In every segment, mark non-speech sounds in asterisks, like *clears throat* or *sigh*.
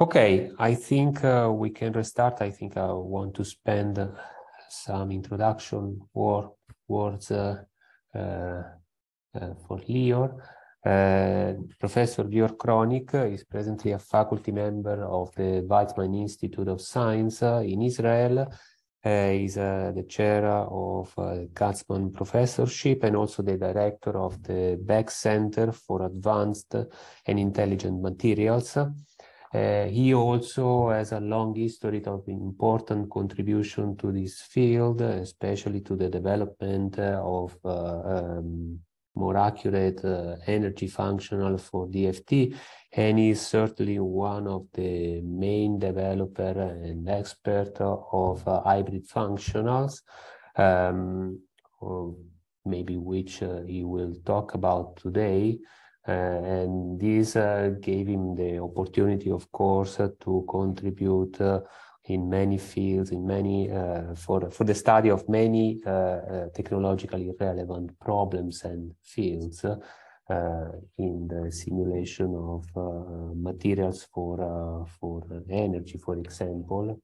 Okay, I think uh, we can restart. I think I want to spend some introduction word, words uh, uh, uh for Leeor. Uh, Professor Leeor Kronik is presently a faculty member of the Weizmann Institute of Science uh, in Israel. He's the chair of the Katzman Professorship and also the director of the Beck Center for Advanced and Intelligent Materials. Uh, he also has a long history of important contribution to this field, especially to the development uh, of uh, um, more accurate uh, energy functional for DFT. And he's certainly one of the main developer and expert of uh, hybrid functionals, um, maybe which uh, he will talk about today. Uh, and this uh, gave him the opportunity, of course, uh, to contribute in many fields, in many for for the study of many technologically relevant problems and fields. Uh, in the simulation of uh, materials for uh, for energy, for example,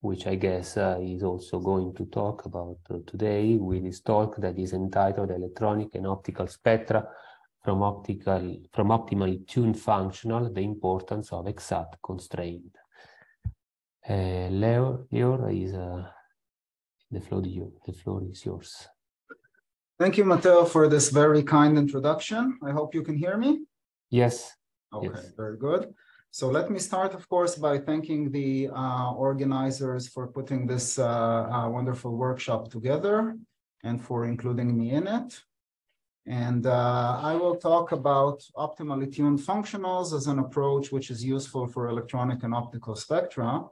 which I guess is also going to talk about today with his talk that is entitled "Electronic and Optical Spectra from optical from optimally tuned functional the importance of exact constraint. Uh, Leo, Leo is uh, the floor you. The floor is yours. Thank you, Matteo, for this very kind introduction. I hope you can hear me. Yes. Okay, yes. very good. So let me start, of course, by thanking the uh, organizers for putting this uh, uh, wonderful workshop together and for including me in it. And uh, I will talk about optimally tuned functionals as an approach which is useful for electronic and optical spectra.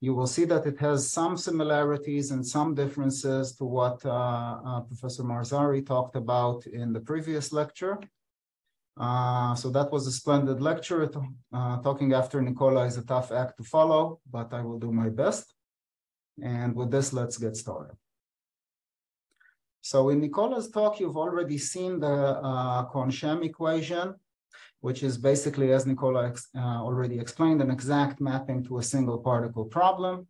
You will see that it has some similarities and some differences to what uh, uh, Professor Marzari talked about in the previous lecture. Uh, so that was a splendid lecture. Uh, talking after Nicola is a tough act to follow, but I will do my best. And with this, let's get started. So in Nicola's talk, you've already seen the uh, equation, which is basically, as Nicola ex uh, already explained, an exact mapping to a single particle problem,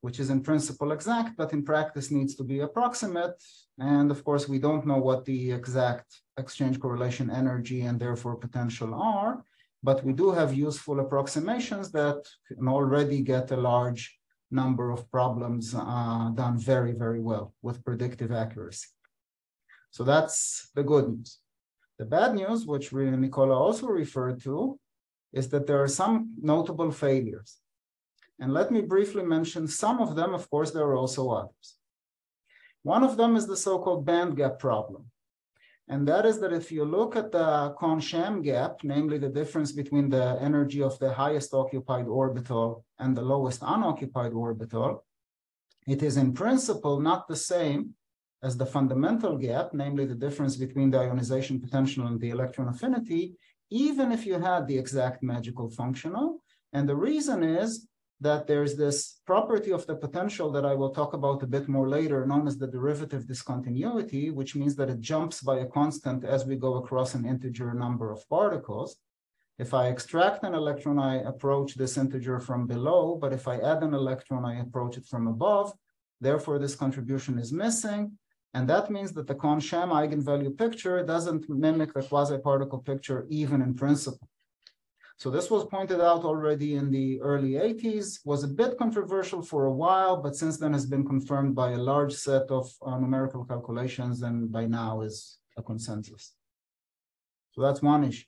which is in principle exact, but in practice needs to be approximate. And of course, we don't know what the exact exchange correlation energy and therefore potential are, but we do have useful approximations that can already get a large number of problems uh, done very, very well with predictive accuracy. So that's the good news. The bad news, which Nicola also referred to, is that there are some notable failures. And let me briefly mention some of them. Of course, there are also others. One of them is the so-called band gap problem. And that is that if you look at the Kohn-Sham gap, namely the difference between the energy of the highest occupied orbital and the lowest unoccupied orbital, it is in principle not the same as the fundamental gap, namely the difference between the ionization potential and the electron affinity, even if you had the exact magical functional. And the reason is that there's this property of the potential that I will talk about a bit more later, known as the derivative discontinuity, which means that it jumps by a constant as we go across an integer number of particles. If I extract an electron, I approach this integer from below, but if I add an electron, I approach it from above. Therefore, this contribution is missing. And that means that the Kohn-Sham eigenvalue picture doesn't mimic the quasi-particle picture even in principle. So this was pointed out already in the early 80s, was a bit controversial for a while, but since then has been confirmed by a large set of uh, numerical calculations and by now is a consensus. So that's one issue.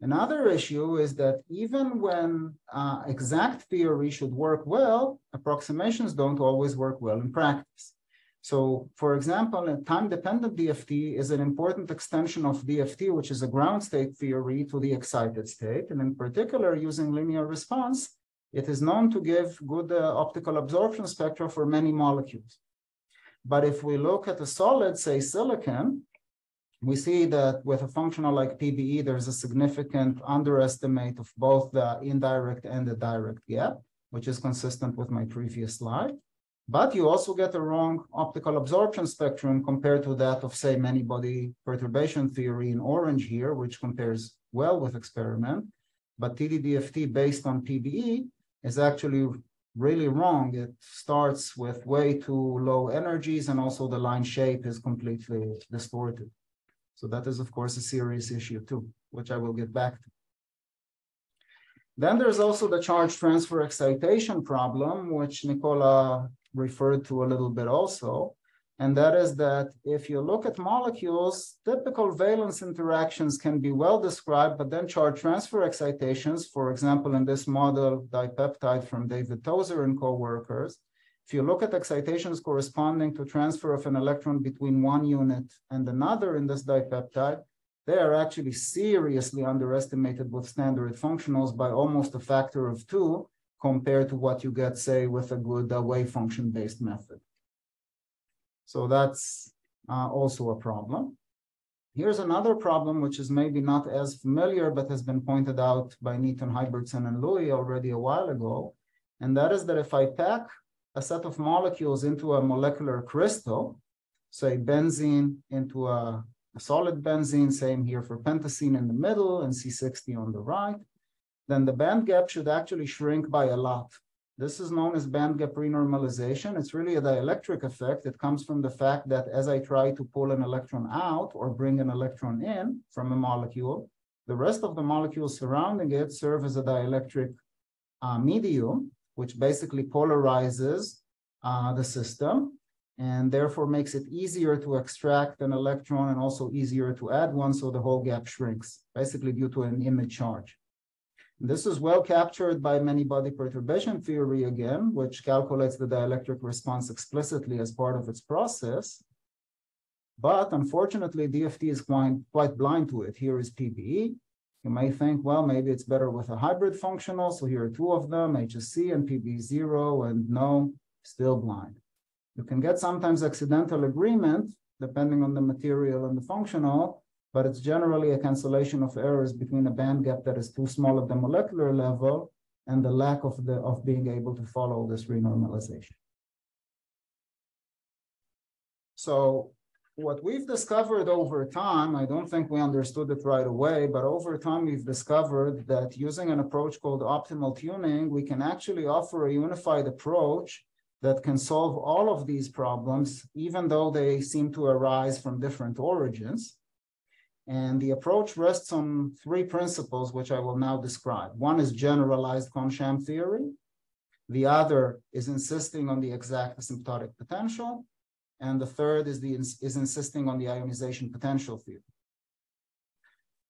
Another issue is that even when uh, exact theory should work well, approximations don't always work well in practice. So for example, a time-dependent DFT is an important extension of DFT, which is a ground state theory to the excited state. And in particular, using linear response, it is known to give good uh, optical absorption spectra for many molecules. But if we look at a solid, say silicon, we see that with a functional like PBE, there's a significant underestimate of both the indirect and the direct gap, which is consistent with my previous slide. But you also get a wrong optical absorption spectrum compared to that of, say, many body perturbation theory in orange here, which compares well with experiment. but TDDFT based on PBE is actually really wrong. It starts with way too low energies and also the line shape is completely distorted. So that is of course a serious issue too, which I will get back to. Then there's also the charge transfer excitation problem, which Nicola referred to a little bit also. And that is that if you look at molecules, typical valence interactions can be well described, but then charge transfer excitations, for example, in this model dipeptide from David Tozer and co-workers, if you look at excitations corresponding to transfer of an electron between one unit and another in this dipeptide, they are actually seriously underestimated with standard functionals by almost a factor of two compared to what you get, say, with a good uh, wave function based method. So that's uh, also a problem. Here's another problem, which is maybe not as familiar, but has been pointed out by Neaton Hybertsen and Louie already a while ago. And that is that if I pack a set of molecules into a molecular crystal, say benzene into a, solid benzene, same here for pentacene in the middle and C60 on the right, then the band gap should actually shrink by a lot. This is known as band gap renormalization. It's really a dielectric effect. It comes from the fact that as I try to pull an electron out or bring an electron in from a molecule, the rest of the molecules surrounding it serve as a dielectric uh, medium, which basically polarizes uh, the system and therefore makes it easier to extract an electron and also easier to add one so the whole gap shrinks, basically due to an image charge. This is well captured by many body perturbation theory again, which calculates the dielectric response explicitly as part of its process. But unfortunately, DFT is quite, quite blind to it. Here is PBE. You may think, well, maybe it's better with a hybrid functional. So here are two of them, HSE and PBE0, and no, still blind. You can get sometimes accidental agreement, depending on the material and the functional, but it's generally a cancellation of errors between a band gap that is too small at the molecular level and the lack of the of being able to follow this renormalization. So what we've discovered over time, I don't think we understood it right away, but over time we've discovered that using an approach called optimal tuning, we can actually offer a unified approach that can solve all of these problems, even though they seem to arise from different origins. And the approach rests on three principles, which I will now describe. One is generalized Kohn-Sham theory. The other is insisting on the exact asymptotic potential. And the third is, the, is insisting on the ionization potential theorem.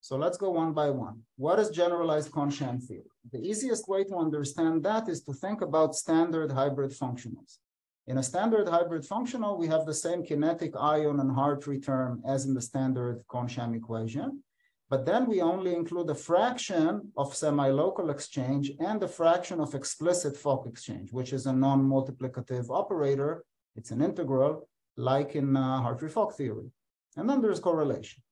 So let's go one by one. What is generalized Kohn-Sham theory? The easiest way to understand that is to think about standard hybrid functionals. In a standard hybrid functional, we have the same kinetic ion and Hartree term as in the standard Kohn-Sham equation. But then we only include a fraction of semi-local exchange and a fraction of explicit Fock exchange, which is a non-multiplicative operator. It's an integral, like in uh, Hartree-Fock theory. And then there's correlation.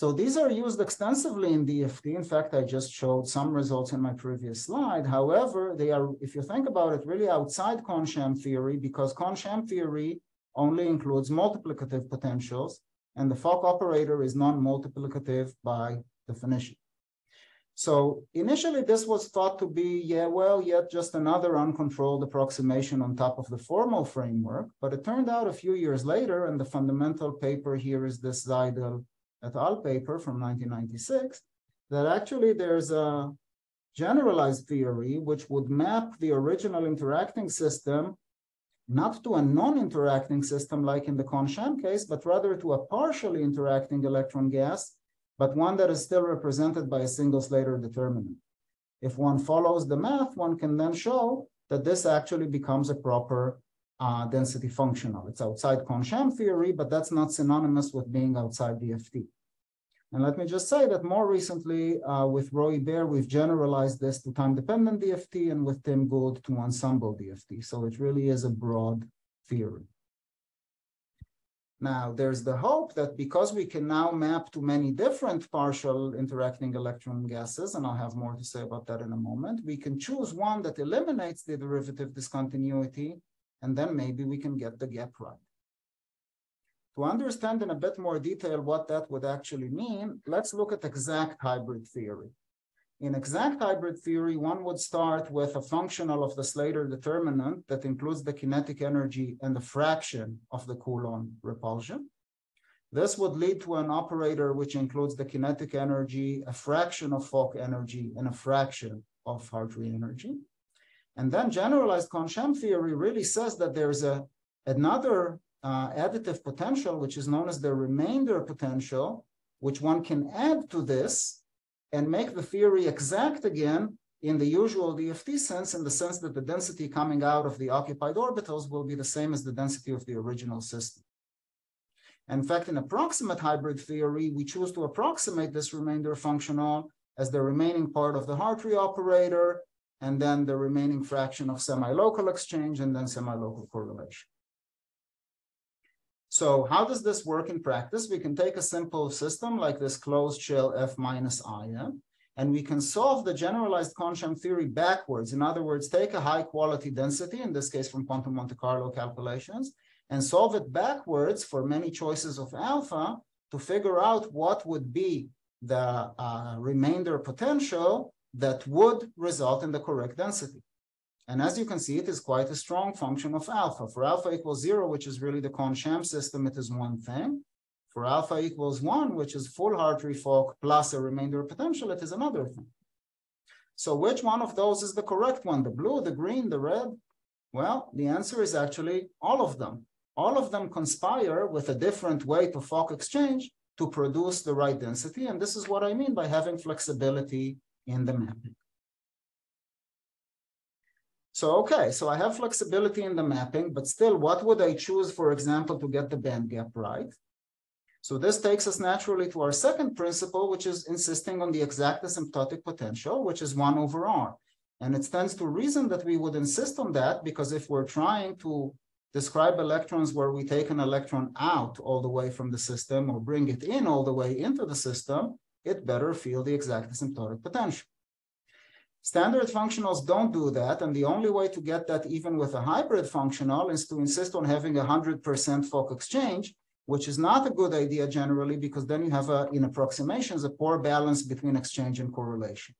So these are used extensively in DFT. In fact, I just showed some results in my previous slide. However, they are, if you think about it, really outside Kohn-Sham theory because Kohn-Sham theory only includes multiplicative potentials and the Fock operator is non-multiplicative by definition. So initially this was thought to be, yeah, well, yet just another uncontrolled approximation on top of the formal framework. But it turned out a few years later, and the fundamental paper here is this Seidl et al. paper from 1996 that actually there's a generalized theory which would map the original interacting system not to a non-interacting system like in the Kohn-Sham case, but rather to a partially interacting electron gas, but one that is still represented by a single Slater determinant. If one follows the math, one can then show that this actually becomes a proper uh, density functional. It's outside Kohn-Sham theory, but that's not synonymous with being outside DFT. And let me just say that more recently uh, with Roy Baer, we've generalized this to time-dependent DFT and with Tim Gould to ensemble DFT. So it really is a broad theory. Now, there's the hope that because we can now map to many different partial interacting electron gases, and I'll have more to say about that in a moment, we can choose one that eliminates the derivative discontinuity and then maybe we can get the gap right. To understand in a bit more detail what that would actually mean, let's look at exact hybrid theory. in exact hybrid theory, one would start with a functional of the Slater determinant that includes the kinetic energy and the fraction of the Coulomb repulsion. This would lead to an operator which includes the kinetic energy, a fraction of Fock energy, and a fraction of Hartree energy. And then generalized Kohn-Sham theory really says that there's a another uh, additive potential, which is known as the remainder potential, which one can add to this and make the theory exact again in the usual DFT sense, in the sense that the density coming out of the occupied orbitals will be the same as the density of the original system. In fact, in approximate hybrid theory, we choose to approximate this remainder functional as the remaining part of the Hartree operator, and then the remaining fraction of semi-local exchange, and then semi-local correlation. So how does this work in practice? We can take a simple system like this closed shell F minus IM, and we can solve the generalized Kohn-Sham theory backwards. In other words, take a high quality density, in this case from quantum Monte Carlo calculations, and solve it backwards for many choices of alpha to figure out what would be the uh, remainder potential that would result in the correct density. And as you can see, it is quite a strong function of alpha. For alpha equals zero, which is really the Kohn-Sham system, it is one thing. For alpha equals one, which is full Hartree-Fock plus a remainder potential, it is another thing. So which one of those is the correct one? The blue, the green, the red? Well, the answer is actually all of them. All of them conspire with a different way to Fock exchange to produce the right density. And this is what I mean by having flexibility in the mapping. So, okay, so I have flexibility in the mapping, but still, what would I choose, for example, to get the band gap right? So this takes us naturally to our second principle, which is insisting on the exact asymptotic potential, which is one over R. And it stands to reason that we would insist on that because if we're trying to describe electrons where we take an electron out all the way from the system or bring it in all the way into the system, it better feel the exact asymptotic potential. Standard functionals don't do that, and the only way to get that even with a hybrid functional is to insist on having a 100% Fock exchange, which is not a good idea generally because then you have, a, in approximations, a poor balance between exchange and correlation.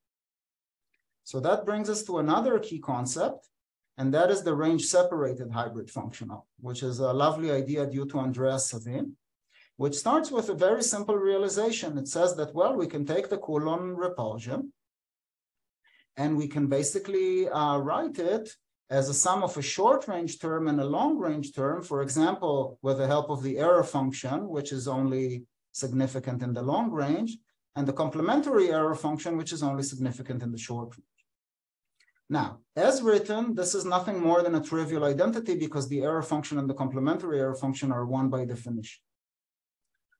So that brings us to another key concept, and that is the range-separated hybrid functional, which is a lovely idea due to Andreas Savin, which starts with a very simple realization. It says that, well, we can take the Coulomb repulsion, and we can basically uh, write it as a sum of a short range term and a long range term, for example, with the help of the error function, which is only significant in the long range, and the complementary error function, which is only significant in the short range. Now, as written, this is nothing more than a trivial identity because the error function and the complementary error function are one by definition.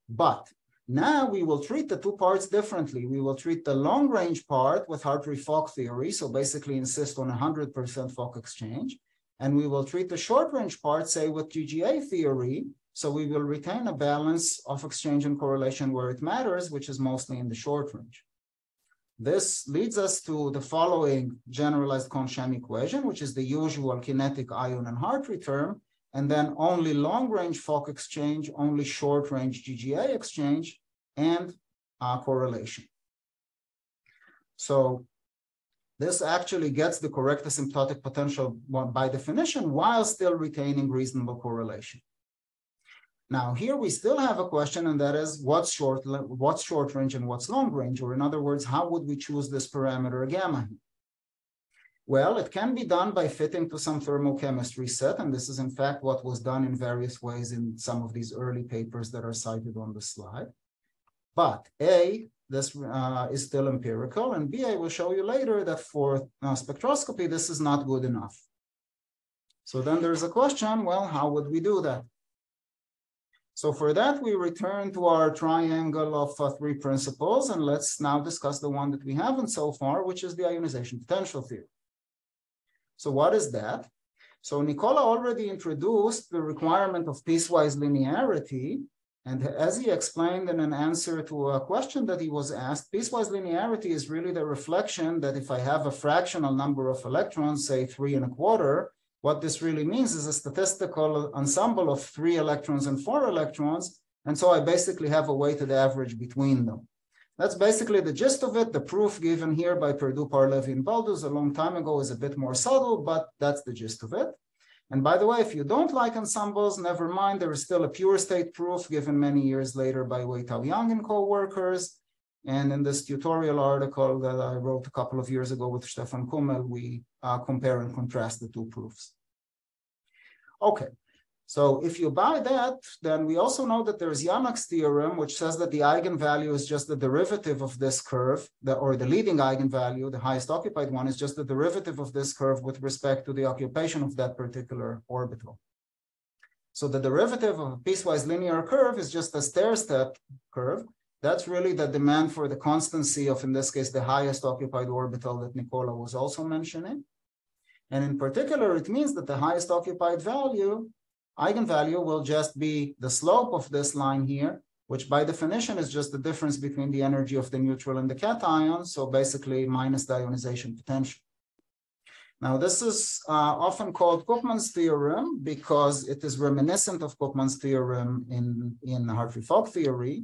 But now we will treat the two parts differently. We will treat the long range part with Hartree-Fock theory, so basically insist on 100% Fock exchange. And we will treat the short range part, say, with GGA theory, so we will retain a balance of exchange and correlation where it matters, which is mostly in the short range. This leads us to the following generalized Kohn-Sham equation, which is the usual kinetic ion and Hartree term, and then only long range Fock exchange, only short range GGA exchange, and uh, correlation. So this actually gets the correct asymptotic potential by definition while still retaining reasonable correlation. Now here we still have a question, and that is what's short, what's short range and what's long range, or in other words, how would we choose this parameter gamma? Well, it can be done by fitting to some thermochemistry set, and this is in fact what was done in various ways in some of these early papers that are cited on the slide. But A, this uh, is still empirical, and B, I will show you later that for uh, spectroscopy, this is not good enough. So then there's a question, well, how would we do that? So for that, we return to our triangle of uh, three principles, and let's now discuss the one that we haven't so far, which is the ionization potential theorem. So what is that? So Nicola already introduced the requirement of piecewise linearity. And as he explained in an answer to a question that he was asked, piecewise linearity is really the reflection that if I have a fractional number of electrons, say three and a quarter, what this really means is a statistical ensemble of three electrons and four electrons. And so I basically have a weighted average between them. That's basically the gist of it. The proof given here by Perdew, Parlevy, and Balduz a long time ago is a bit more subtle, but that's the gist of it. And by the way, if you don't like ensembles, never mind, there is still a pure state proof given many years later by Weitao Yang and co-workers. And in this tutorial article that I wrote a couple of years ago with Stephan Kümmel, we uh, compare and contrast the two proofs. Okay, so if you buy that, then we also know that there's Janak's theorem, which says that the eigenvalue is just the derivative of this curve, the, or the leading eigenvalue, the highest occupied one, is just the derivative of this curve with respect to the occupation of that particular orbital. So the derivative of a piecewise linear curve is just a stair-step curve. That's really the demand for the constancy of, in this case, the highest occupied orbital that Nicola was also mentioning. And in particular, it means that the highest occupied value eigenvalue will just be the slope of this line here, which by definition is just the difference between the energy of the neutral and the cation. So basically minus the ionization potential. Now, this is uh, often called Koopmans' theorem because it is reminiscent of Koopmans' theorem in, in Hartree-Fock theory.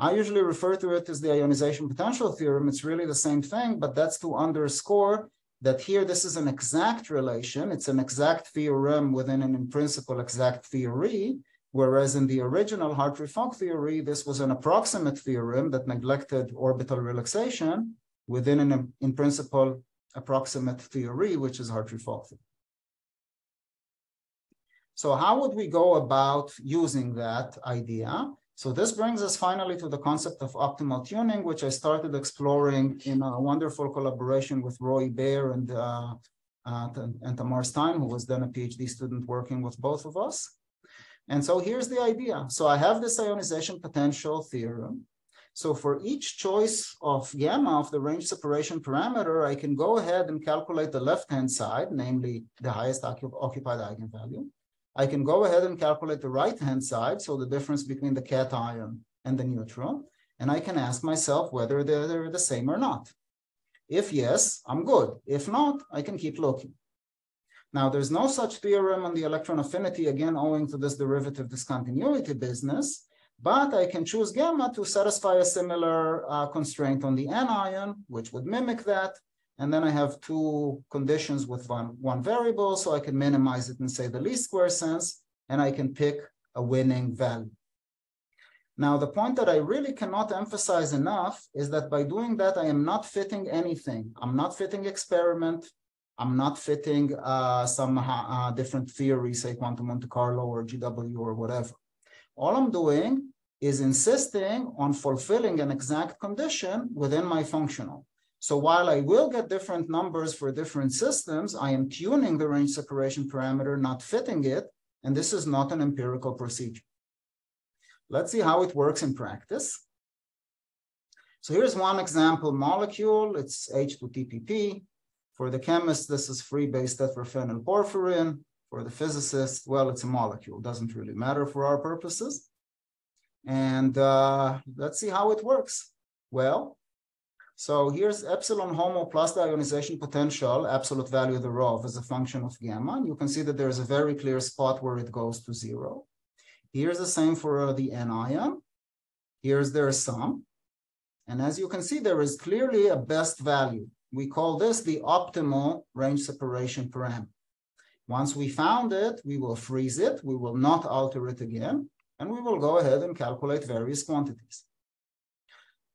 I usually refer to it as the ionization potential theorem. It's really the same thing, but that's to underscore that here this is an exact relation. It's an exact theorem within an in principle exact theory, whereas in the original Hartree-Fock theory, this was an approximate theorem that neglected orbital relaxation within an in principle approximate theory, which is Hartree-Fock theory. So how would we go about using that idea? So this brings us finally to the concept of optimal tuning, which I started exploring in a wonderful collaboration with Roy Baer and, uh, uh, and Tamar Stein, who was then a PhD student working with both of us. And so here's the idea. So I have this ionization potential theorem. So for each choice of gamma of the range separation parameter, I can go ahead and calculate the left-hand side, namely the highest occupied eigenvalue. I can go ahead and calculate the right-hand side, so the difference between the cation and the neutral, and I can ask myself whether they're, they're the same or not. If yes, I'm good. If not, I can keep looking. Now, there's no such theorem on the electron affinity, again, owing to this derivative discontinuity business, but I can choose gamma to satisfy a similar uh, constraint on the anion, which would mimic that, and then I have two conditions with one, one variable, so I can minimize it and say the least square sense, and I can pick a winning value. Now, the point that I really cannot emphasize enough is that by doing that, I am not fitting anything. I'm not fitting experiment. I'm not fitting uh, some uh, different theory, say quantum Monte Carlo or GW or whatever. All I'm doing is insisting on fulfilling an exact condition within my functional. So while I will get different numbers for different systems, I am tuning the range separation parameter, not fitting it, and this is not an empirical procedure. Let's see how it works in practice. So here's one example molecule, it's H2TPP. For the chemist, this is free base tetraphenyl porphyrin. For the physicist, well, it's a molecule, doesn't really matter for our purposes. And uh, let's see how it works. Well, so here's epsilon homo plus the ionization potential, absolute value of the thereof as a function of gamma. And you can see that there's a very clear spot where it goes to zero. Here's the same for uh, the anion. Here's their sum. And as you can see, there is clearly a best value. We call this the optimal range separation parameter. Once we found it, we will freeze it. We will not alter it again. And we will go ahead and calculate various quantities.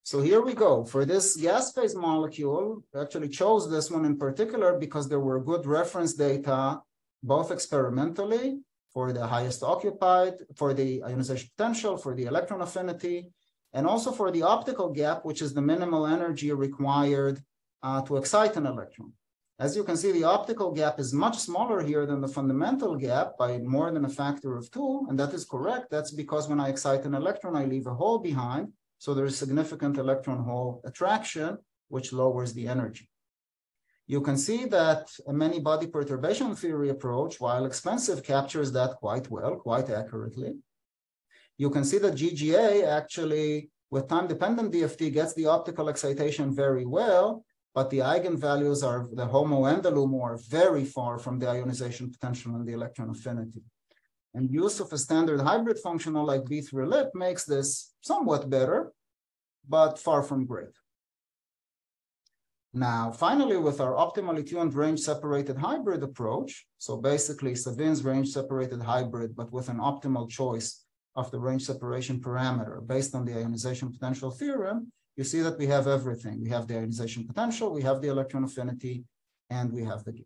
So here we go. For this gas phase molecule, actually chose this one in particular because there were good reference data, both experimentally for the highest occupied, for the ionization potential, for the electron affinity, and also for the optical gap, which is the minimal energy required uh, to excite an electron. As you can see, the optical gap is much smaller here than the fundamental gap by more than a factor of two, and that is correct. That's because when I excite an electron, I leave a hole behind, so there is significant electron hole attraction, which lowers the energy. You can see that a many body perturbation theory approach, while expensive, captures that quite well, quite accurately. You can see that GGA actually, with time-dependent DFT, gets the optical excitation very well, but the eigenvalues are the HOMO and the LUMO are very far from the ionization potential and the electron affinity. And use of a standard hybrid functional like B3LYP makes this somewhat better. but far from great. Now, finally, with our optimally tuned range separated hybrid approach, so basically Savin's range separated hybrid, but with an optimal choice of the range separation parameter based on the ionization potential theorem, you see that we have everything. We have the ionization potential, we have the electron affinity, and we have the gap.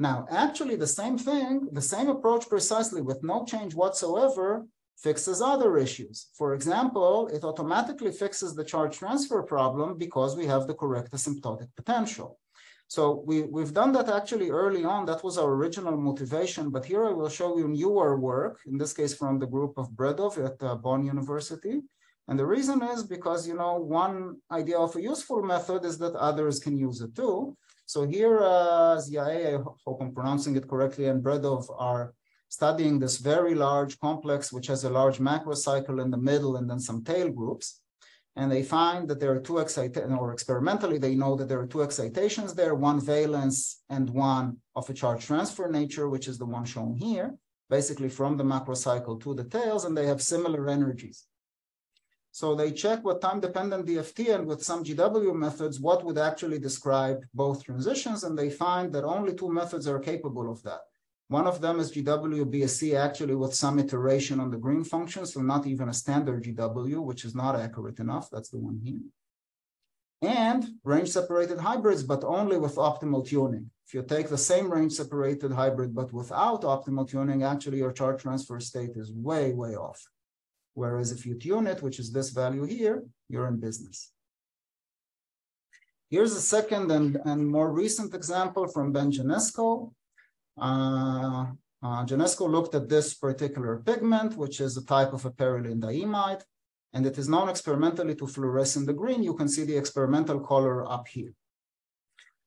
Now, actually, the same thing, the same approach precisely with no change whatsoever fixes other issues. For example, it automatically fixes the charge transfer problem because we have the correct asymptotic potential. So we, we've done that actually early on. That was our original motivation. But here I will show you newer work, in this case from the group of Bredow at uh, Bonn University. And the reason is because, you know, one idea of a useful method is that others can use it too. So here, uh, Ziae, I hope I'm pronouncing it correctly, and Bredow are studying this very large complex, which has a large macrocycle in the middle and then some tail groups. And they find that there are two excitations, or experimentally, they know that there are two excitations there, one valence and one of a charge transfer nature, which is the one shown here, basically from the macrocycle to the tails, and they have similar energies. So they check what time-dependent DFT and with some GW methods, what would actually describe both transitions, and they find that only two methods are capable of that. One of them is GWBSE actually with some iteration on the green function, so not even a standard GW, which is not accurate enough. That's the one here. And range separated hybrids, but only with optimal tuning. If you take the same range separated hybrid, but without optimal tuning, actually your charge transfer state is way, way off. Whereas if you tune it, which is this value here, you're in business. Here's a second and, and more recent example from Ben Janesko. Uh, uh, Janesko looked at this particular pigment, which is a type of a perylene diimide, and it is known experimentally to fluoresce in the green. You can see the experimental color up here.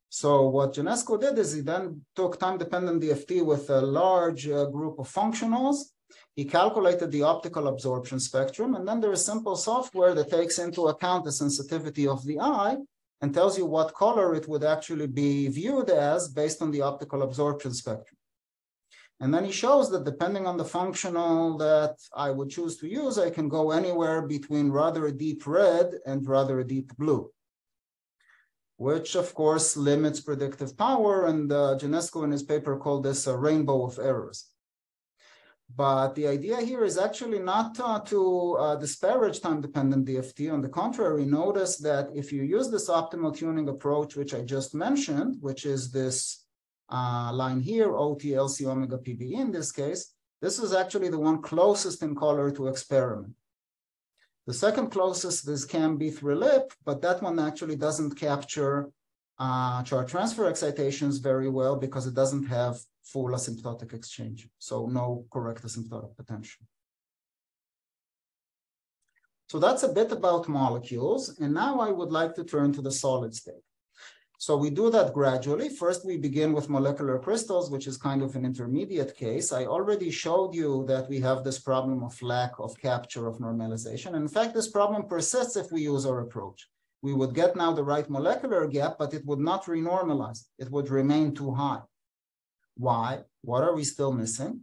So what Janesko did is he then took time-dependent DFT with a large uh, group of functionals. He calculated the optical absorption spectrum, and then there is simple software that takes into account the sensitivity of the eye and tells you what color it would actually be viewed as based on the optical absorption spectrum. And then he shows that depending on the functional that I would choose to use, I can go anywhere between rather a deep red and rather a deep blue, which of course limits predictive power. And uh, Janesko in his paper called this a rainbow of errors. But the idea here is actually not uh, to uh, disparage time-dependent DFT. On the contrary, notice that if you use this optimal tuning approach, which I just mentioned, which is this uh, line here, OTLC omega PB in this case, this is actually the one closest in color to experiment. The second closest is CAM-B3LYP, but that one actually doesn't capture uh, charge transfer excitations very well because it doesn't have full asymptotic exchange. So no correct asymptotic potential. So that's a bit about molecules. And now I would like to turn to the solid state. So we do that gradually. First, we begin with molecular crystals, which is kind of an intermediate case. I already showed you that we have this problem of lack of capture of normalization. In fact, this problem persists if we use our approach. We would get now the right molecular gap, but it would not renormalize. It would remain too high. Why? What are we still missing?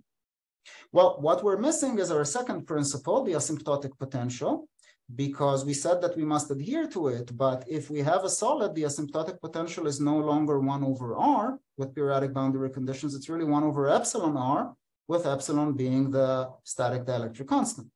Well, what we're missing is our second principle, the asymptotic potential, because we said that we must adhere to it. But if we have a solid, the asymptotic potential is no longer 1 over r with periodic boundary conditions. It's really 1 over epsilon r, with epsilon being the static dielectric constant.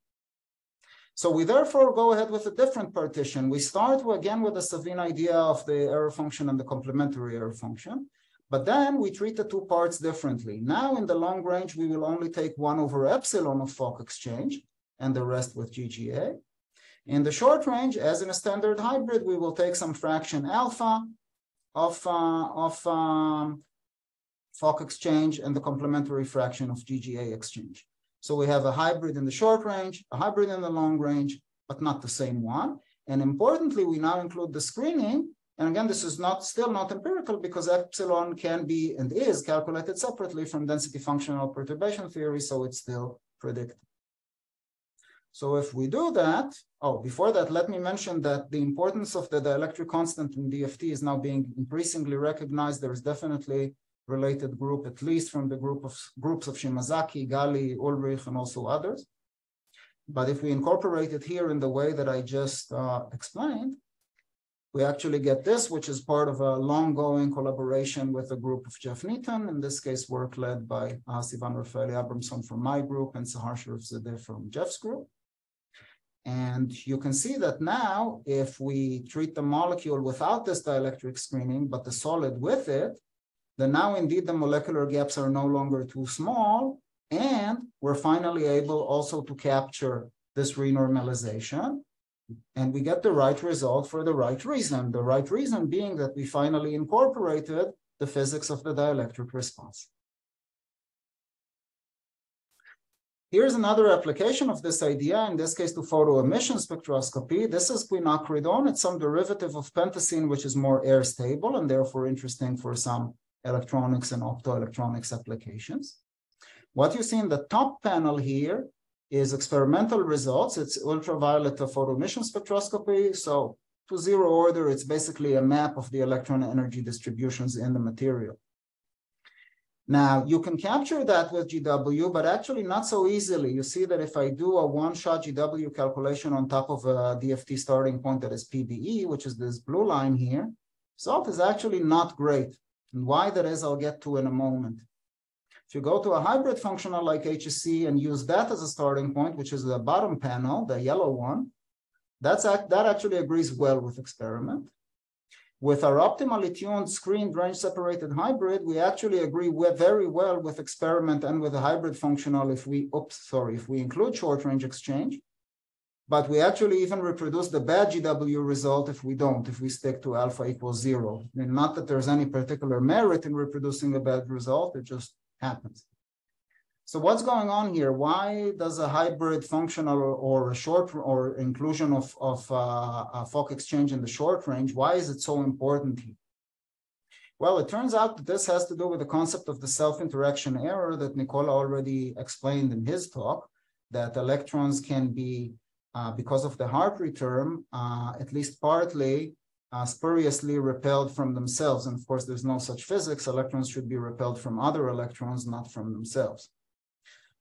So we therefore go ahead with a different partition. We start again with the Savin idea of the error function and the complementary error function. But then we treat the two parts differently. Now in the long range, we will only take one over epsilon of Fock exchange and the rest with GGA. In the short range, as in a standard hybrid, we will take some fraction alpha of, uh, of um, Fock exchange and the complementary fraction of GGA exchange. So we have a hybrid in the short range, a hybrid in the long range, but not the same one. And importantly, we now include the screening and again, this is not still not empirical because epsilon can be and is calculated separately from density functional perturbation theory, so it's still predicted. So if we do that, oh, before that, let me mention that the importance of the dielectric constant in DFT is now being increasingly recognized. There is definitely related group, at least from the group of groups of Shimazaki, Galli, Ulrich, and also others. But if we incorporate it here in the way that I just uh, explained, we actually get this, which is part of a long-going collaboration with a group of Jeff Neaton, in this case, work led by uh, Sivan Refaely Abramson from my group and Sahar Sharifzadeh from Jeff's group. And you can see that now, if we treat the molecule without this dielectric screening, but the solid with it, then now indeed the molecular gaps are no longer too small, and we're finally able also to capture this renormalization. And we get the right result for the right reason. The right reason being that we finally incorporated the physics of the dielectric response. Here's another application of this idea, in this case to photoemission spectroscopy. This is quinacridone. It's some derivative of pentacene, which is more air stable and therefore interesting for some electronics and optoelectronics applications. What you see in the top panel here is experimental results. It's ultraviolet photoemission spectroscopy. So to zero order, it's basically a map of the electron energy distributions in the material. Now, you can capture that with GW, but actually not so easily. You see that if I do a one-shot GW calculation on top of a DFT starting point that is PBE, which is this blue line here, result is actually not great. And why that is, I'll get to in a moment. If you go to a hybrid functional like HSE and use that as a starting point, which is the bottom panel, the yellow one, that's that actually agrees well with experiment. With our optimally tuned screened range separated hybrid, we actually agree very well with experiment and with the hybrid functional if we, oops, sorry, if we include short range exchange. But we actually even reproduce the bad GW result if we don't, if we stick to alpha equals zero. Mean, not that there's any particular merit in reproducing a bad result, it just happens. So what's going on here? Why does a hybrid functional or a short or inclusion of, of uh, a Fock exchange in the short range, why is it so important here? Well, it turns out that this has to do with the concept of the self-interaction error that Nicola already explained in his talk, that electrons can be, uh, because of the Hartree term, uh, at least partly uh, spuriously repelled from themselves. And of course, there's no such physics. Electrons should be repelled from other electrons, not from themselves.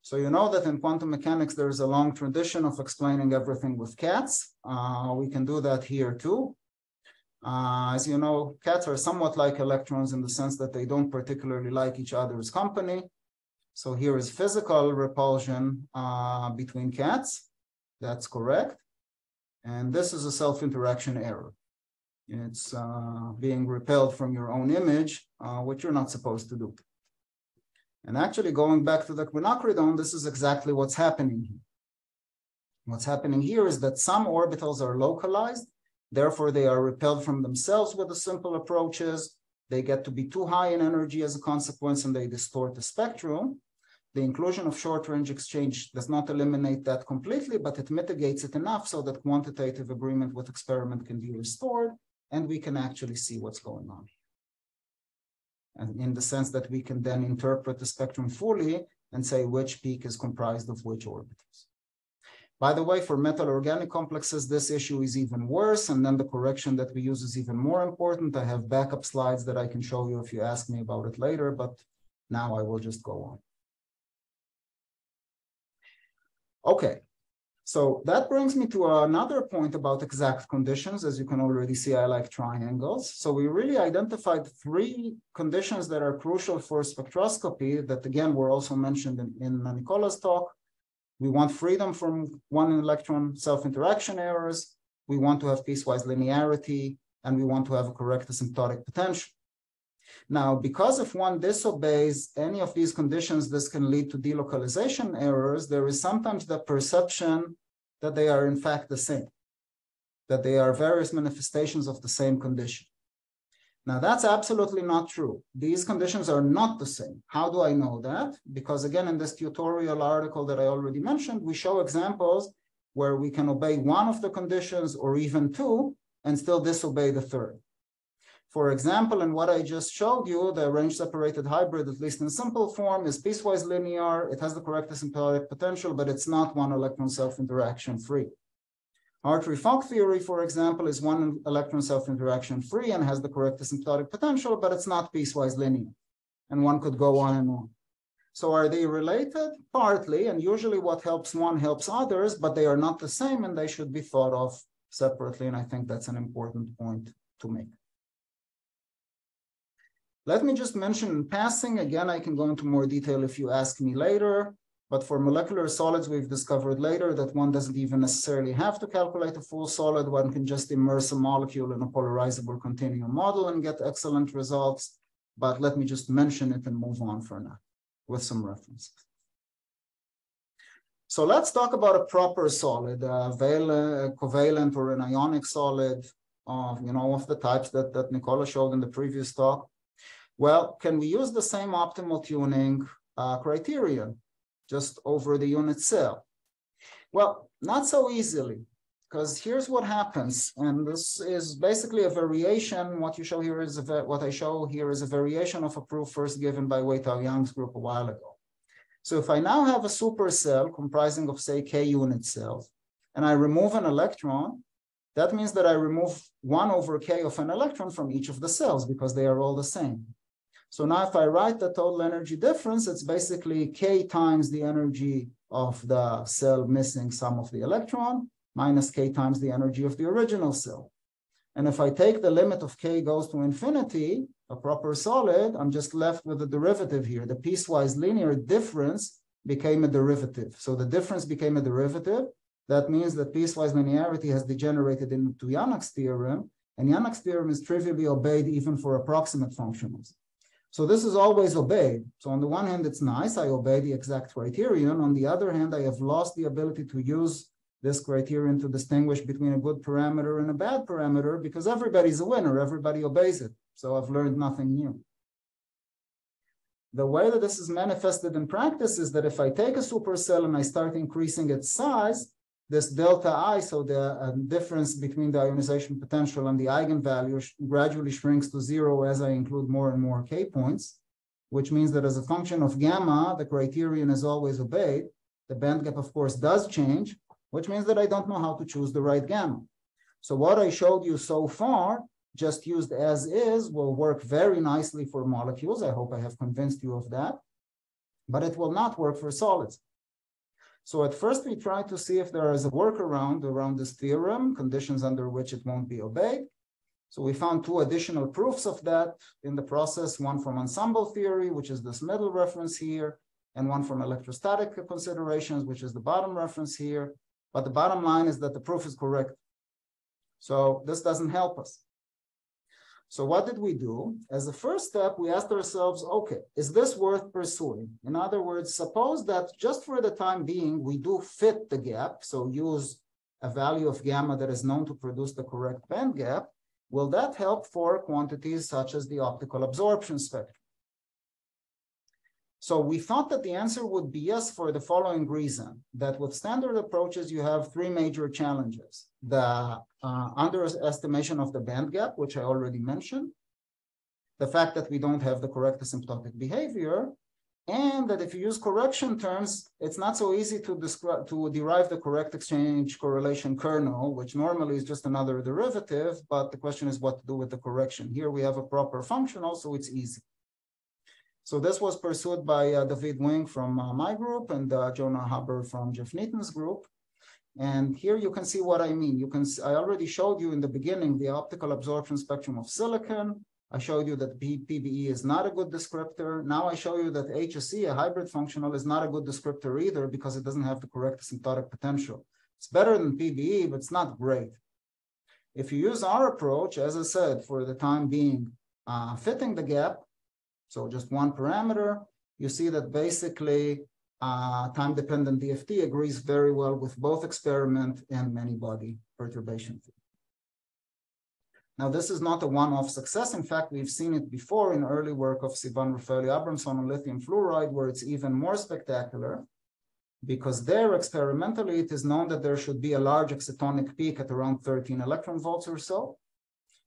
So you know that in quantum mechanics, there's a long tradition of explaining everything with cats. Uh, we can do that here too. Uh, as you know, cats are somewhat like electrons in the sense that they don't particularly like each other's company. So here is physical repulsion uh, between cats. That's correct. And this is a self-interaction error. It's uh, being repelled from your own image, uh, which you're not supposed to do. And actually going back to the quinacridone, this is exactly what's happening. What's happening here is that some orbitals are localized, therefore they are repelled from themselves with the simple approaches. They get to be too high in energy as a consequence and they distort the spectrum. The inclusion of short range exchange does not eliminate that completely, but it mitigates it enough so that quantitative agreement with experiment can be restored and we can actually see what's going on. And in the sense that we can then interpret the spectrum fully and say which peak is comprised of which orbitals. By the way, for metal organic complexes, this issue is even worse, and then the correction that we use is even more important. I have backup slides that I can show you if you ask me about it later, but now I will just go on. Okay, so that brings me to another point about exact conditions. As you can already see, I like triangles. So we really identified three conditions that are crucial for spectroscopy that again were also mentioned in, in Nicola's talk. We want freedom from one electron self-interaction errors. We want to have piecewise linearity, and we want to have a correct asymptotic potential. Now, because if one disobeys any of these conditions, this can lead to delocalization errors. There is sometimes the perception that they are in fact the same, that they are various manifestations of the same condition. Now, that's absolutely not true. These conditions are not the same. How do I know that? Because again, in this tutorial article that I already mentioned, we show examples where we can obey one of the conditions or even two and still disobey the third. For example, in what I just showed you, the range separated hybrid, at least in simple form, is piecewise linear. It has the correct asymptotic potential, but it's not one electron self-interaction free. Hartree-Fock theory, for example, is one electron self-interaction free and has the correct asymptotic potential, but it's not piecewise linear. And one could go on and on. So are they related? Partly, and usually what helps one helps others, but they are not the same and they should be thought of separately. And I think that's an important point to make. Let me just mention in passing, again, I can go into more detail if you ask me later, but for molecular solids, we've discovered later that one doesn't even necessarily have to calculate a full solid. One can just immerse a molecule in a polarizable continuum model and get excellent results. But let me just mention it and move on for now with some references. So let's talk about a proper solid, a covalent or an ionic solid of, you know, of the types that, that Nicola showed in the previous talk. Well, can we use the same optimal tuning uh, criterion just over the unit cell? Well, not so easily, because here's what happens, and this is basically a variation. What you show here is a, what I show here is a variation of a proof first given by Weitao Yang's group a while ago. So if I now have a supercell comprising of say k unit cells, and I remove an electron, that means that I remove one over k of an electron from each of the cells because they are all the same. So now if I write the total energy difference, it's basically K times the energy of the cell missing some of the electron minus K times the energy of the original cell. And if I take the limit of K goes to infinity, a proper solid, I'm just left with the derivative here. The piecewise linear difference became a derivative. So the difference became a derivative. That means that piecewise linearity has degenerated into Janak's theorem, and Janak's theorem is trivially obeyed even for approximate functionals. So this is always obeyed. So on the one hand, it's nice, I obey the exact criterion. On the other hand, I have lost the ability to use this criterion to distinguish between a good parameter and a bad parameter because everybody's a winner, everybody obeys it. So I've learned nothing new. The way that this is manifested in practice is that if I take a supercell and I start increasing its size, this delta I, so the uh, difference between the ionization potential and the eigenvalue sh gradually shrinks to zero as I include more and more K points, which means that as a function of gamma, the criterion is always obeyed. The band gap, of course, does change, which means that I don't know how to choose the right gamma. So what I showed you so far, just used as is, will work very nicely for molecules. I hope I have convinced you of that, but it will not work for solids. So at first we tried to see if there is a workaround around this theorem, conditions under which it won't be obeyed. So we found two additional proofs of that in the process, one from ensemble theory, which is this middle reference here, and one from electrostatic considerations, which is the bottom reference here. But the bottom line is that the proof is correct. So this doesn't help us. So what did we do? As a first step, we asked ourselves, okay, is this worth pursuing? In other words, suppose that just for the time being, we do fit the gap, so use a value of gamma that is known to produce the correct band gap, will that help for quantities such as the optical absorption spectrum? So we thought that the answer would be yes for the following reason, that with standard approaches, you have three major challenges. The uh, underestimation of the band gap, which I already mentioned, the fact that we don't have the correct asymptotic behavior, and that if you use correction terms, it's not so easy to describe to derive the correct exchange correlation kernel, which normally is just another derivative, but the question is what to do with the correction. Here we have a proper function, also it's easy. So this was pursued by uh, David Wing from uh, my group and uh, Jonah Haber from Jeff Neaton's group. And here you can see what I mean. You can, see, I already showed you in the beginning the optical absorption spectrum of silicon. I showed you that PBE is not a good descriptor. Now I show you that HSE, a hybrid functional, is not a good descriptor either because it doesn't have the correct asymptotic potential. It's better than PBE, but it's not great. If you use our approach, as I said, for the time being, uh, fitting the gap, so just one parameter, you see that basically uh, time-dependent DFT agrees very well with both experiment and many-body perturbation theory. Now, this is not a one-off success. In fact, we've seen it before in early work of Sivan Refaely Abramson on lithium fluoride, where it's even more spectacular, because there experimentally it is known that there should be a large excitonic peak at around 13 electron volts or so.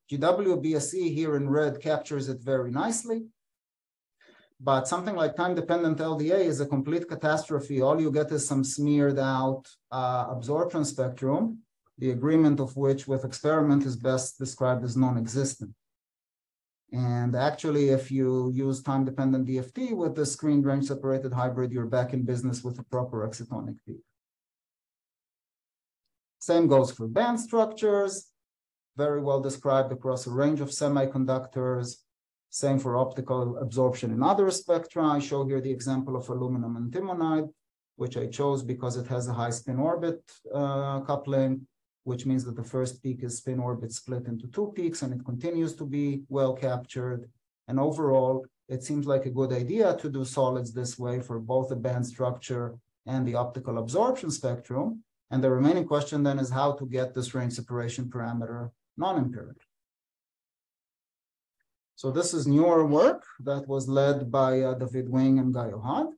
GWBSE here in red captures it very nicely. But something like time-dependent LDA is a complete catastrophe. All you get is some smeared out uh, absorption spectrum, the agreement of which with experiment is best described as non-existent. And actually, if you use time-dependent DFT with the screen range separated hybrid, you're back in business with a proper excitonic peak. Same goes for band structures, very well described across a range of semiconductors. Same for optical absorption in other spectra. I show here the example of aluminum antimonide, which I chose because it has a high spin orbit uh, coupling which means that the first peak is spin orbit split into two peaks and it continues to be well captured. And overall, it seems like a good idea to do solids this way for both the band structure and the optical absorption spectrum. And the remaining question then is how to get this range separation parameter non-empirical. So this is newer work that was led by uh, David Wing and Guy Ohad.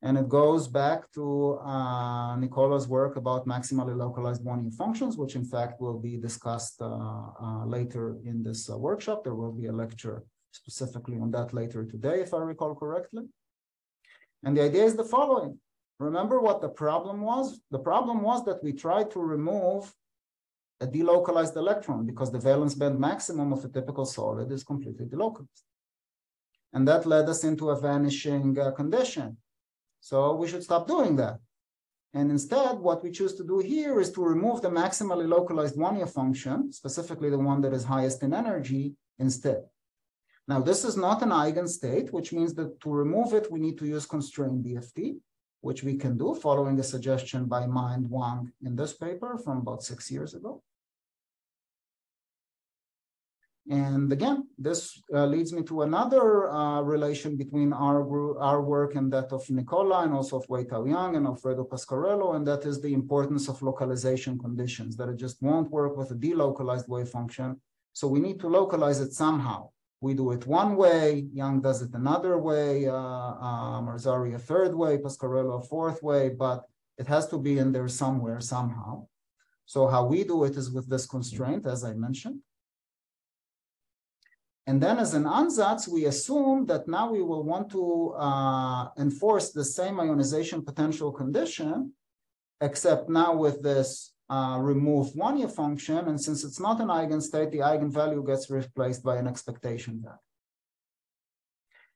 And it goes back to uh, Nicola's work about maximally localized Wannier functions, which in fact will be discussed uh, uh, later in this uh, workshop. There will be a lecture specifically on that later today, if I recall correctly. And the idea is the following. Remember what the problem was? The problem was that we tried to remove a delocalized electron because the valence band maximum of a typical solid is completely delocalized. And that led us into a vanishing uh, condition so we should stop doing that. And instead, what we choose to do here is to remove the maximally localized Wannier function, specifically the one that is highest in energy, instead. Now, this is not an eigenstate, which means that to remove it, we need to use constrained DFT, which we can do following a suggestion by Mind Wang in this paper from about six years ago. And again, this uh, leads me to another uh, relation between our our work and that of Nicola and also of Weitao Yang and Alfredo Pasquarello, and that is the importance of localization conditions, that it just won't work with a delocalized wave function. So we need to localize it somehow. We do it one way, Yang does it another way, uh, uh, Marzari a third way, Pasquarello a fourth way, but it has to be in there somewhere, somehow. So how we do it is with this constraint, as I mentioned. And then as an ansatz, we assume that now we will want to uh, enforce the same ionization potential condition, except now with this uh, removed Wannier function. And since it's not an eigenstate, the eigenvalue gets replaced by an expectation value.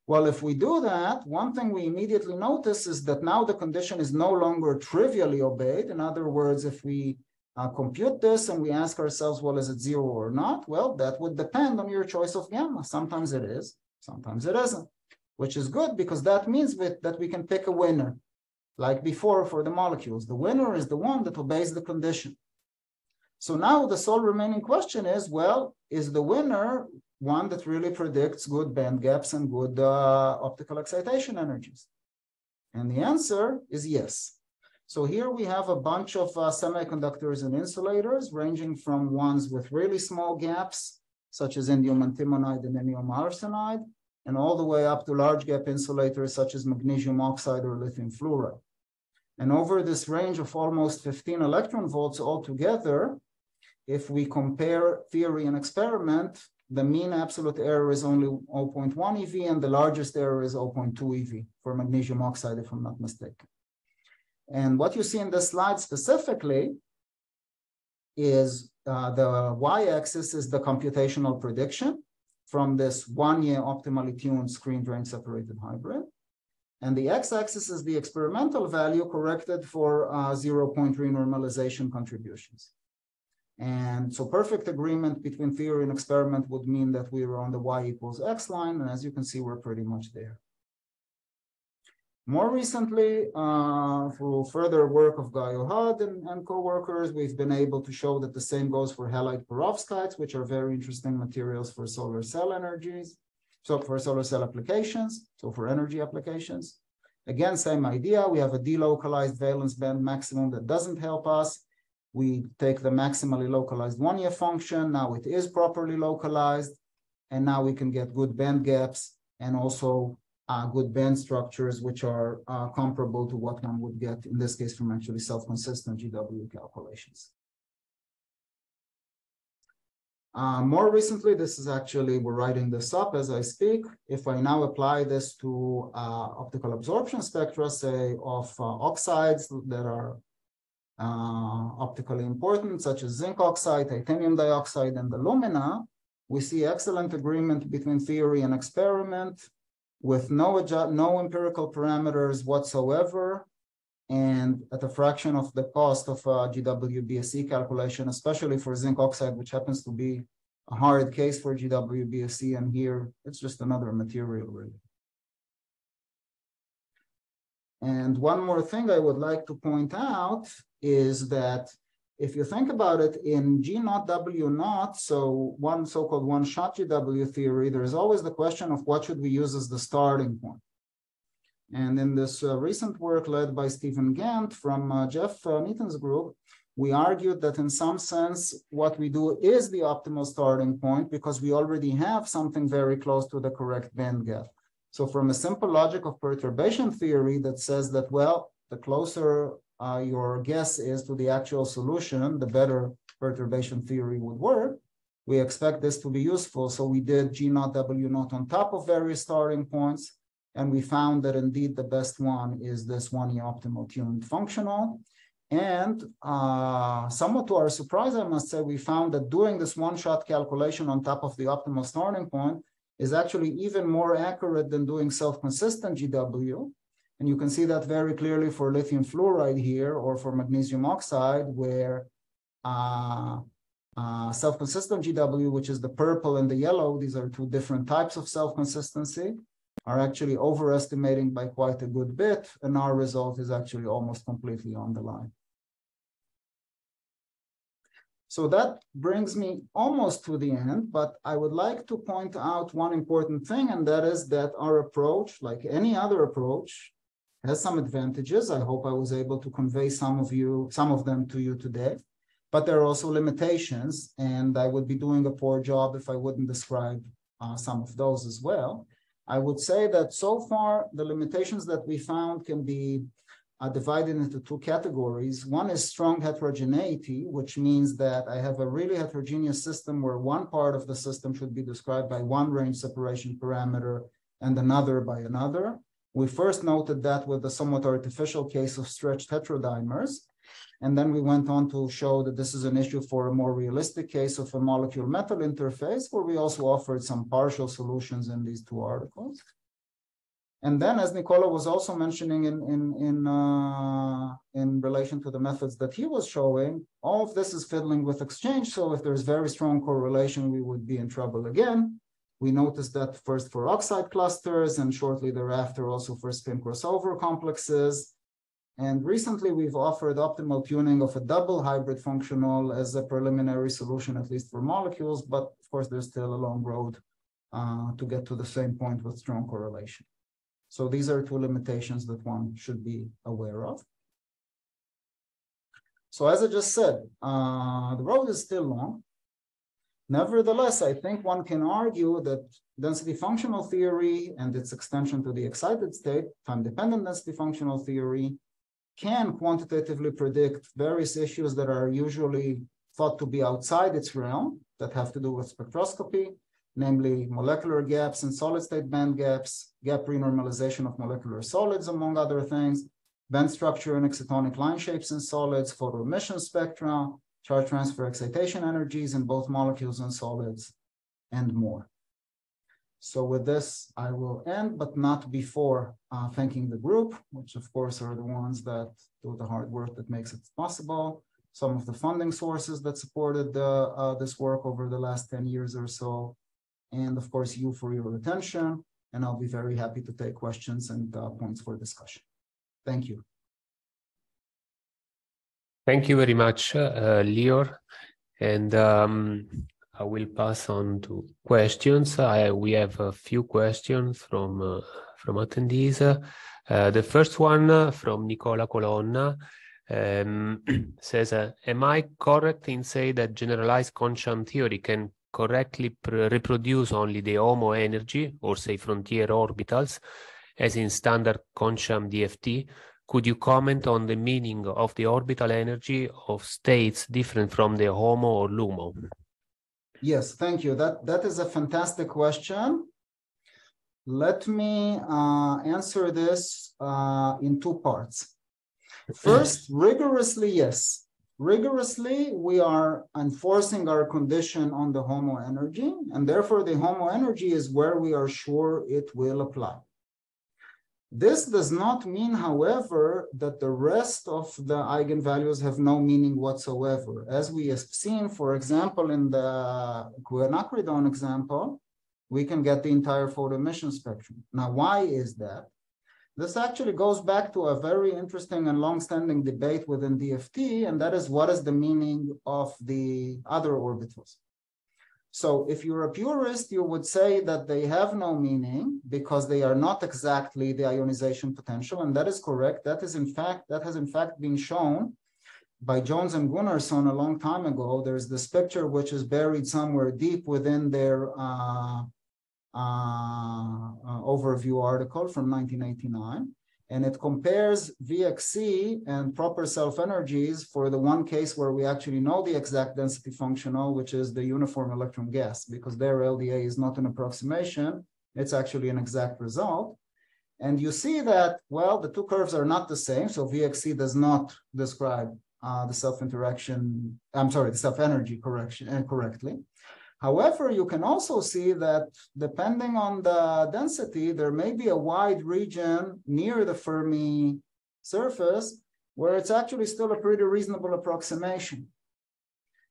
Well, if we do that, one thing we immediately notice is that now the condition is no longer trivially obeyed. In other words, if we uh, compute this and we ask ourselves, well, is it zero or not? Well, that would depend on your choice of gamma. Sometimes it is, sometimes it isn't, which is good because that means that we can pick a winner. Like before for the molecules, the winner is the one that obeys the condition. So now the sole remaining question is, well, is the winner one that really predicts good band gaps and good uh, optical excitation energies? And the answer is yes. So here we have a bunch of uh, semiconductors and insulators ranging from ones with really small gaps, such as indium antimonide and indium arsenide, and all the way up to large gap insulators such as magnesium oxide or lithium fluoride. And over this range of almost 15 electron volts altogether, if we compare theory and experiment, the mean absolute error is only 0.1 EV and the largest error is 0.2 EV for magnesium oxide, if I'm not mistaken. And what you see in this slide specifically is uh, the y-axis is the computational prediction from this Wannier optimally tuned screen range separated hybrid. And the x-axis is the experimental value corrected for uh, zero-point renormalization contributions. And so perfect agreement between theory and experiment would mean that we are on the y equals x line. And as you can see, we're pretty much there. More recently, uh, through further work of Guy Ohad and, and co-workers, we've been able to show that the same goes for halide perovskites, which are very interesting materials for solar cell energies, so for solar cell applications, so for energy applications. Again, same idea. We have a delocalized valence band maximum that doesn't help us. We take the maximally localized Wannier function. Now it is properly localized. And now we can get good band gaps and also uh, good band structures, which are uh, comparable to what one would get in this case from actually self-consistent GW calculations. Uh, more recently, this is actually, we're writing this up as I speak. If I now apply this to uh, optical absorption spectra, say of uh, oxides that are uh, optically important, such as zinc oxide, titanium dioxide, and alumina, We see excellent agreement between theory and experiment with no, no empirical parameters whatsoever and at a fraction of the cost of a GWBSE calculation, especially for zinc oxide, which happens to be a hard case for GWBSE, and here it's just another material really. And one more thing I would like to point out is that if you think about it in G naught W naught, so one so-called one-shot GW theory, there's always the question of what should we use as the starting point. And in this uh, recent work led by Stephen Gant from uh, Jeff uh, Neaton's group, we argued that in some sense, what we do is the optimal starting point because we already have something very close to the correct band gap. So from a simple logic of perturbation theory that says that, well, the closer uh, your guess is to the actual solution, the better perturbation theory would work. We expect this to be useful. So we did G naught W naught on top of various starting points. And we found that indeed the best one is this Wannier optimal tuned functional. And uh, somewhat to our surprise, I must say, we found that doing this one-shot calculation on top of the optimal starting point is actually even more accurate than doing self-consistent GW. And you can see that very clearly for lithium fluoride here or for magnesium oxide, where uh, uh, self-consistent GW, which is the purple and the yellow, these are two different types of self-consistency, are actually overestimating by quite a good bit, and our result is actually almost completely on the line. So that brings me almost to the end, but I would like to point out one important thing, and that is that our approach, like any other approach, has some advantages. I hope I was able to convey some of you, some of them to you today, but there are also limitations, and I would be doing a poor job if I wouldn't describe uh, some of those as well. I would say that so far the limitations that we found can be are divided into two categories. One is strong heterogeneity, which means that I have a really heterogeneous system where one part of the system should be described by one range separation parameter and another by another. We first noted that with the somewhat artificial case of stretched heterodimers. And then we went on to show that this is an issue for a more realistic case of a molecule metal interface, where we also offered some partial solutions in these two articles. And then, as Nicola was also mentioning in, in, in, uh, in relation to the methods that he was showing, all of this is fiddling with exchange. So if there's very strong correlation, we would be in trouble again. We noticed that first for oxide clusters and shortly thereafter also for spin crossover complexes. And recently we've offered optimal tuning of a double hybrid functional as a preliminary solution, at least for molecules, but of course there's still a long road uh, to get to the same point with strong correlation. So these are two limitations that one should be aware of. So as I just said, uh, the road is still long. Nevertheless, I think one can argue that density functional theory and its extension to the excited state, time-dependent density functional theory, can quantitatively predict various issues that are usually thought to be outside its realm that have to do with spectroscopy, namely molecular gaps and solid state band gaps, gap renormalization of molecular solids, among other things, band structure and excitonic line shapes in solids, photoemission spectra, charge transfer excitation energies in both molecules and solids, and more. So with this, I will end, but not before uh, thanking the group, which of course are the ones that do the hard work that makes it possible. Some of the funding sources that supported uh, this work over the last 10 years or so, and of course you for your attention. And I'll be very happy to take questions and uh, points for discussion. Thank you. Thank you very much, uh, Leeor. And um, I will pass on to questions. I, we have a few questions from uh, from attendees. Uh, the first one uh, from Nicola Colonna um, *clears throat* says, uh, "Am I correct in saying that generalized Kohn-Sham theory can correctly reproduce only the HOMO energy or say frontier orbitals as in standard Kohn-Sham DFT, could you comment on the meaning of the orbital energy of states different from the HOMO or LUMO? Yes, thank you. That, that is a fantastic question. Let me uh, answer this uh, in two parts. First, *clears throat* rigorously, yes rigorously, we are enforcing our condition on the HOMO energy, and therefore the HOMO energy is where we are sure it will apply. This does not mean, however, that the rest of the eigenvalues have no meaning whatsoever. As we have seen, for example, in the quinacridone example, we can get the entire photoemission spectrum. Now, why is that? This actually goes back to a very interesting and long-standing debate within DFT, and that is what is the meaning of the other orbitals. So if you're a purist, you would say that they have no meaning because they are not exactly the ionization potential, and that is correct. That is in fact that has in fact been shown by Jones and Gunnarsson a long time ago. There's this picture which is buried somewhere deep within their uh, uh, overview article from 1989 and it compares VXC and proper self energies for the one case where we actually know the exact density functional, which is the uniform electron gas, because their LDA is not an approximation, it's actually an exact result. And you see that, well, the two curves are not the same. So VXC does not describe uh, the self interaction, I'm sorry, the self energy correction uh, correctly. However, you can also see that depending on the density, there may be a wide region near the Fermi surface where it's actually still a pretty reasonable approximation.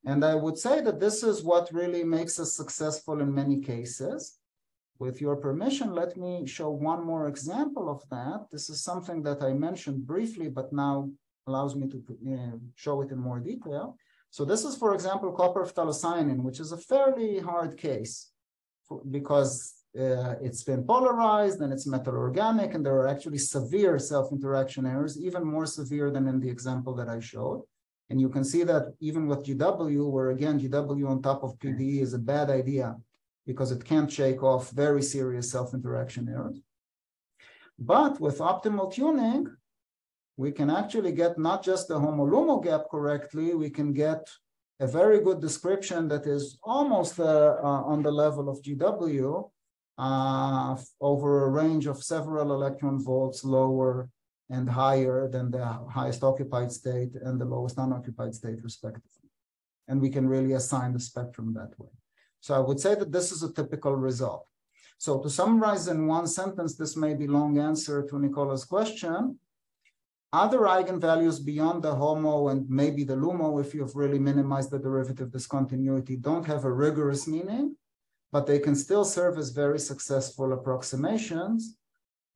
And I would say that this is what really makes us successful in many cases. With your permission, let me show one more example of that. This is something that I mentioned briefly, but now allows me to uh, show it in more detail. So this is, for example, copper phthalocyanine, which is a fairly hard case for, because uh, it's been polarized and it's metal organic, and there are actually severe self-interaction errors, even more severe than in the example that I showed. And you can see that even with GW, where again, GW on top of PBE is a bad idea because it can't shake off very serious self-interaction errors. But with optimal tuning, we can actually get not just the homolumo gap correctly, we can get a very good description that is almost uh, uh, on the level of GW uh, over a range of several electron volts lower and higher than the highest occupied state and the lowest unoccupied state respectively. And we can really assign the spectrum that way. So I would say that this is a typical result. So to summarize in one sentence, this may be long answer to Nicola's question. Other eigenvalues beyond the HOMO and maybe the LUMO, if you've really minimized the derivative discontinuity, don't have a rigorous meaning, but they can still serve as very successful approximations,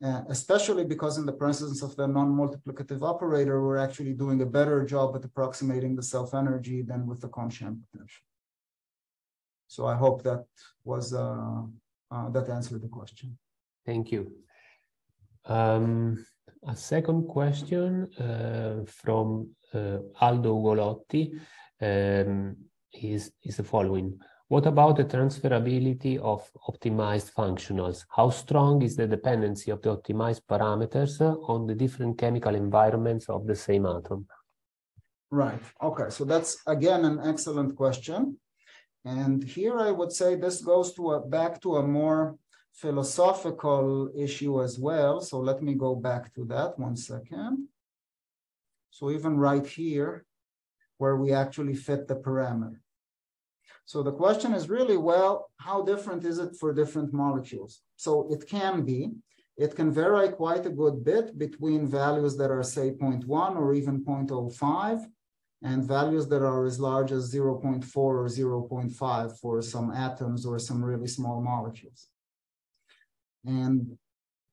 uh, especially because in the presence of the non-multiplicative operator, we're actually doing a better job at approximating the self-energy than with the Kohn-Sham potential. So I hope that was uh, uh, that answered the question. Thank you. Um, a second question uh, from uh, Aldo Ugolotti um, is, is the following. What about the transferability of optimized functionals? How strong is the dependency of the optimized parameters on the different chemical environments of the same atom? Right. Okay. So that's again an excellent question. And here I would say this goes to a, back to a more philosophical issue as well. So let me go back to that one second. So even right here, where we actually fit the parameter. So the question is really, well, how different is it for different molecules? So it can be, it can vary quite a good bit between values that are say 0.1 or even 0.05 and values that are as large as 0.4 or 0.5 for some atoms or some really small molecules. And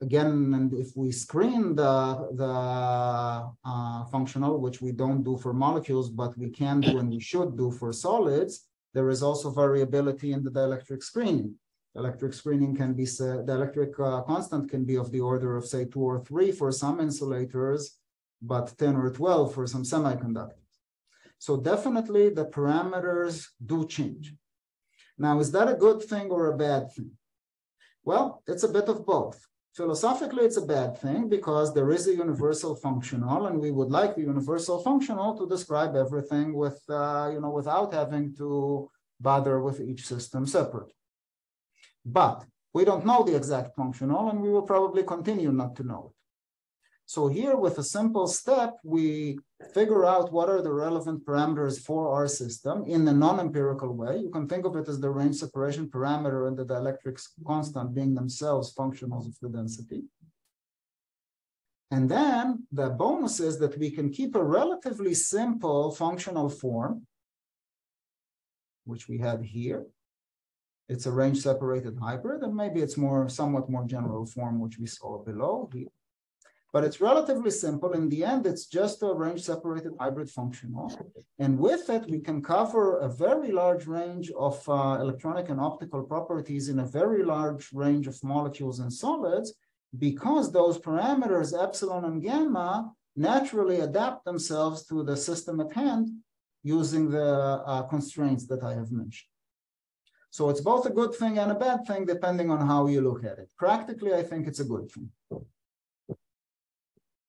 again, and if we screen the, the uh, functional, which we don't do for molecules, but we can do and we should do for solids, there is also variability in the dielectric screening. Electric screening can be, the electric uh, constant can be of the order of say two or three for some insulators, but 10 or 12 for some semiconductors. So definitely the parameters do change. Now, is that a good thing or a bad thing? Well, it's a bit of both. Philosophically, it's a bad thing because there is a universal functional, and we would like the universal functional to describe everything with, uh, you know, without having to bother with each system separate. But we don't know the exact functional, and we will probably continue not to know it. So here with a simple step, we figure out what are the relevant parameters for our system in a non-empirical way. You can think of it as the range separation parameter and the dielectric constant being themselves functionals of the density. And then the bonus is that we can keep a relatively simple functional form, which we have here. It's a range separated hybrid, and maybe it's more somewhat more general form, which we saw below here but it's relatively simple. In the end, it's just a range separated hybrid functional. And with it, we can cover a very large range of uh, electronic and optical properties in a very large range of molecules and solids because those parameters, epsilon and gamma, naturally adapt themselves to the system at hand using the uh, constraints that I have mentioned. So it's both a good thing and a bad thing, depending on how you look at it. Practically, I think it's a good thing.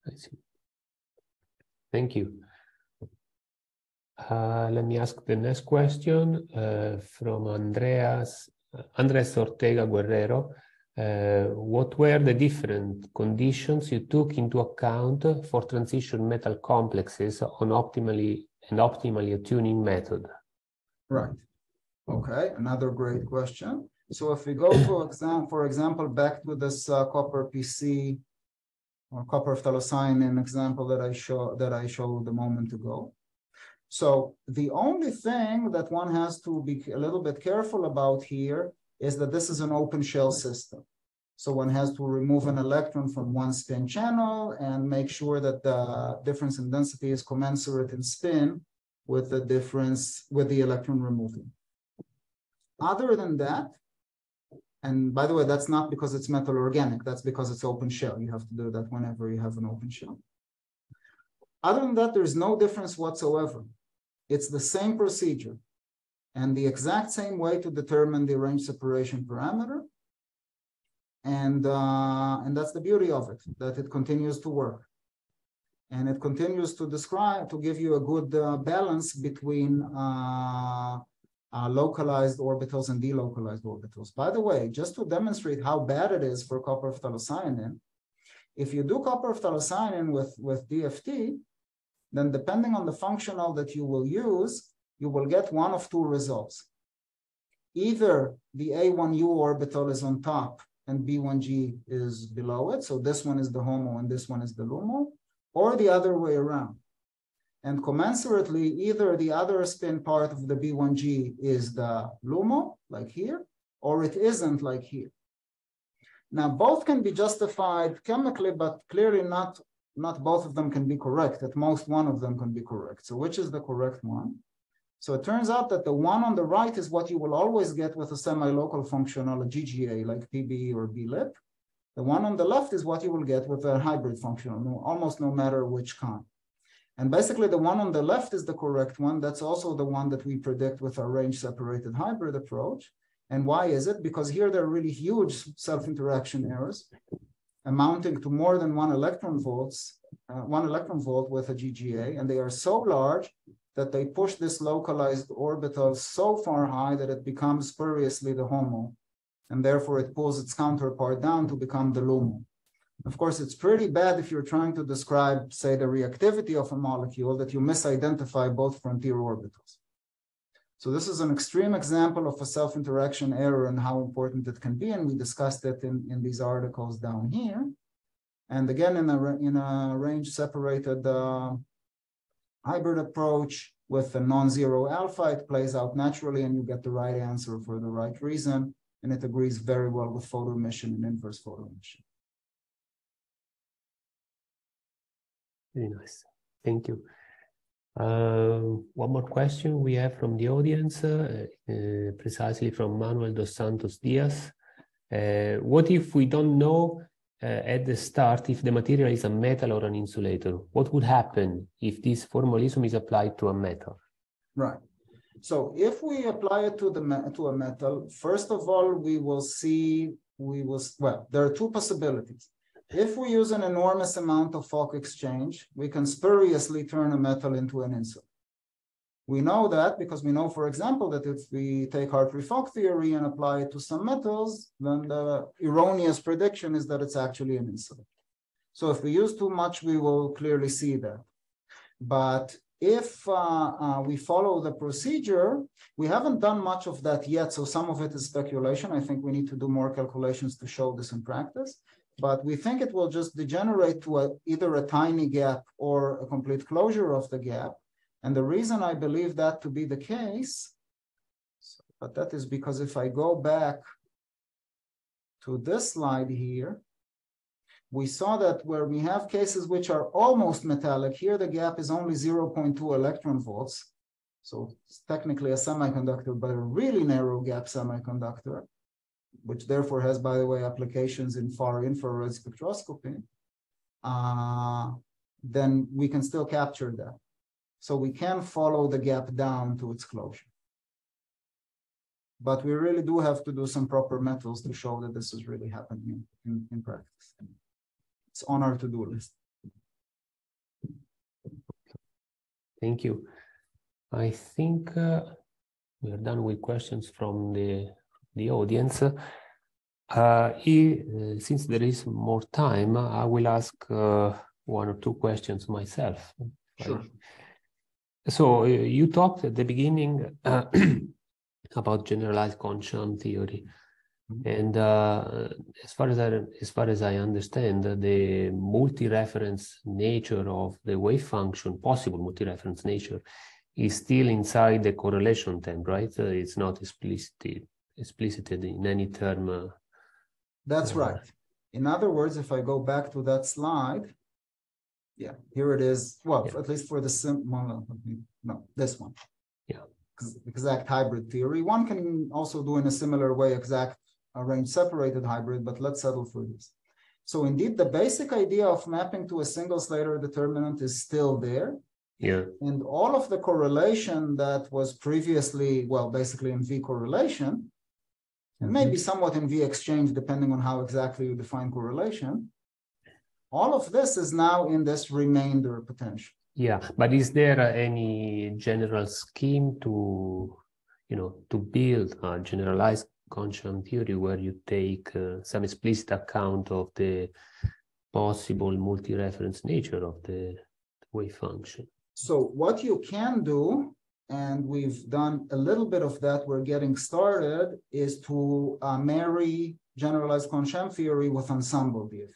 I see. Thank you. Uh, let me ask the next question uh, from Andreas Andres Ortega Guerrero. Uh, what were the different conditions you took into account for transition metal complexes on optimally and optimally tuning method? Right. Okay, another great question. So if we go for example, for example, back to this uh, copper PC or copper phthalocyanine example that I show that I showed a moment ago. So the only thing that one has to be a little bit careful about here is that this is an open shell system. So one has to remove an electron from one spin channel and make sure that the difference in density is commensurate in spin with the difference with the electron removal. Other than that, and by the way, that's not because it's metal organic. That's because it's open shell. You have to do that whenever you have an open shell. Other than that, there's no difference whatsoever. It's the same procedure and the exact same way to determine the range separation parameter. And, uh, and that's the beauty of it, that it continues to work. And it continues to describe, to give you a good uh, balance between uh, uh, localized orbitals and delocalized orbitals. By the way, just to demonstrate how bad it is for copper phthalocyanine, if you do copper phthalocyanine with, with DFT, then depending on the functional that you will use, you will get one of two results. Either the A1U orbital is on top and B1G is below it, so this one is the HOMO and this one is the LUMO, or the other way around. And commensurately, either the other spin part of the B1G is the LUMO, like here, or it isn't like here. Now, both can be justified chemically, but clearly not, not both of them can be correct. At most, one of them can be correct. So which is the correct one? So it turns out that the one on the right is what you will always get with a semi-local functional, a GGA, like PBE or BLYP. The one on the left is what you will get with a hybrid functional, almost no matter which kind. And basically the one on the left is the correct one. That's also the one that we predict with our range separated hybrid approach. And why is it? Because here there are really huge self-interaction errors amounting to more than one electron volts, uh, one electron volt with a GGA. And they are so large that they push this localized orbital so far high that it becomes spuriously the HOMO. And therefore it pulls its counterpart down to become the LUMO. Of course, it's pretty bad if you're trying to describe, say, the reactivity of a molecule that you misidentify both frontier orbitals. So this is an extreme example of a self-interaction error and how important it can be, and we discussed it in, in these articles down here. And again, in a, in a range-separated uh, hybrid approach with a non-zero alpha, it plays out naturally and you get the right answer for the right reason, and it agrees very well with photo emission and inverse photo emission. Very nice. Thank you. Uh, one more question we have from the audience, uh, uh, precisely from Manuel dos Santos Diaz. Uh, what if we don't know uh, at the start if the material is a metal or an insulator? What would happen if this formalism is applied to a metal? Right. So if we apply it to the to a metal, first of all, we will see we will well. There are two possibilities. If we use an enormous amount of Fock exchange, we can spuriously turn a metal into an insulator. We know that because we know, for example, that if we take Hartree-Fock theory and apply it to some metals, then the erroneous prediction is that it's actually an insulator. So if we use too much, we will clearly see that. But if uh, uh, we follow the procedure, we haven't done much of that yet. So some of it is speculation. I think we need to do more calculations to show this in practice. But we think it will just degenerate to a, either a tiny gap or a complete closure of the gap. And the reason I believe that to be the case, but that is because if I go back to this slide here, we saw that where we have cases which are almost metallic, here the gap is only 0.2 electron volts. So it's technically a semiconductor, but a really narrow gap semiconductor, which therefore has, by the way, applications in far infrared spectroscopy, uh, then we can still capture that. So we can follow the gap down to its closure. But we really do have to do some proper metals to show that this is really happening in, in practice. It's on our to-do list. Thank you. I think uh, we are done with questions from the the audience. Uh, he, uh, since there is more time, I will ask uh, one or two questions myself. Sure. So uh, you talked at the beginning uh, *clears throat* about generalized Kohn-Sham theory. Mm-hmm. And uh, as far as I, as far as I understand, the multi-reference nature of the wave function, possible multi-reference nature, is still inside the correlation term, right? Uh, it's not explicit, explicited in any term. Uh, That's uh, right. In other words, if I go back to that slide, yeah, here it is. Well, yeah. at least for the sim, well, no, this one. Yeah. Exact hybrid theory. One can also do in a similar way exact a range separated hybrid, but let's settle for this. So indeed, the basic idea of mapping to a single Slater determinant is still there. Yeah. And all of the correlation that was previously, well, basically in V correlation, and mm-hmm. maybe somewhat in V exchange, depending on how exactly you define correlation, all of this is now in this remainder potential. Yeah, but is there any general scheme to, you know, to build a generalized Kohn-Sham theory where you take uh, some explicit account of the possible multi-reference nature of the wave function. So what you can do, and we've done a little bit of that, we're getting started, is to uh, marry generalized Kohn-Sham theory with ensemble DFT.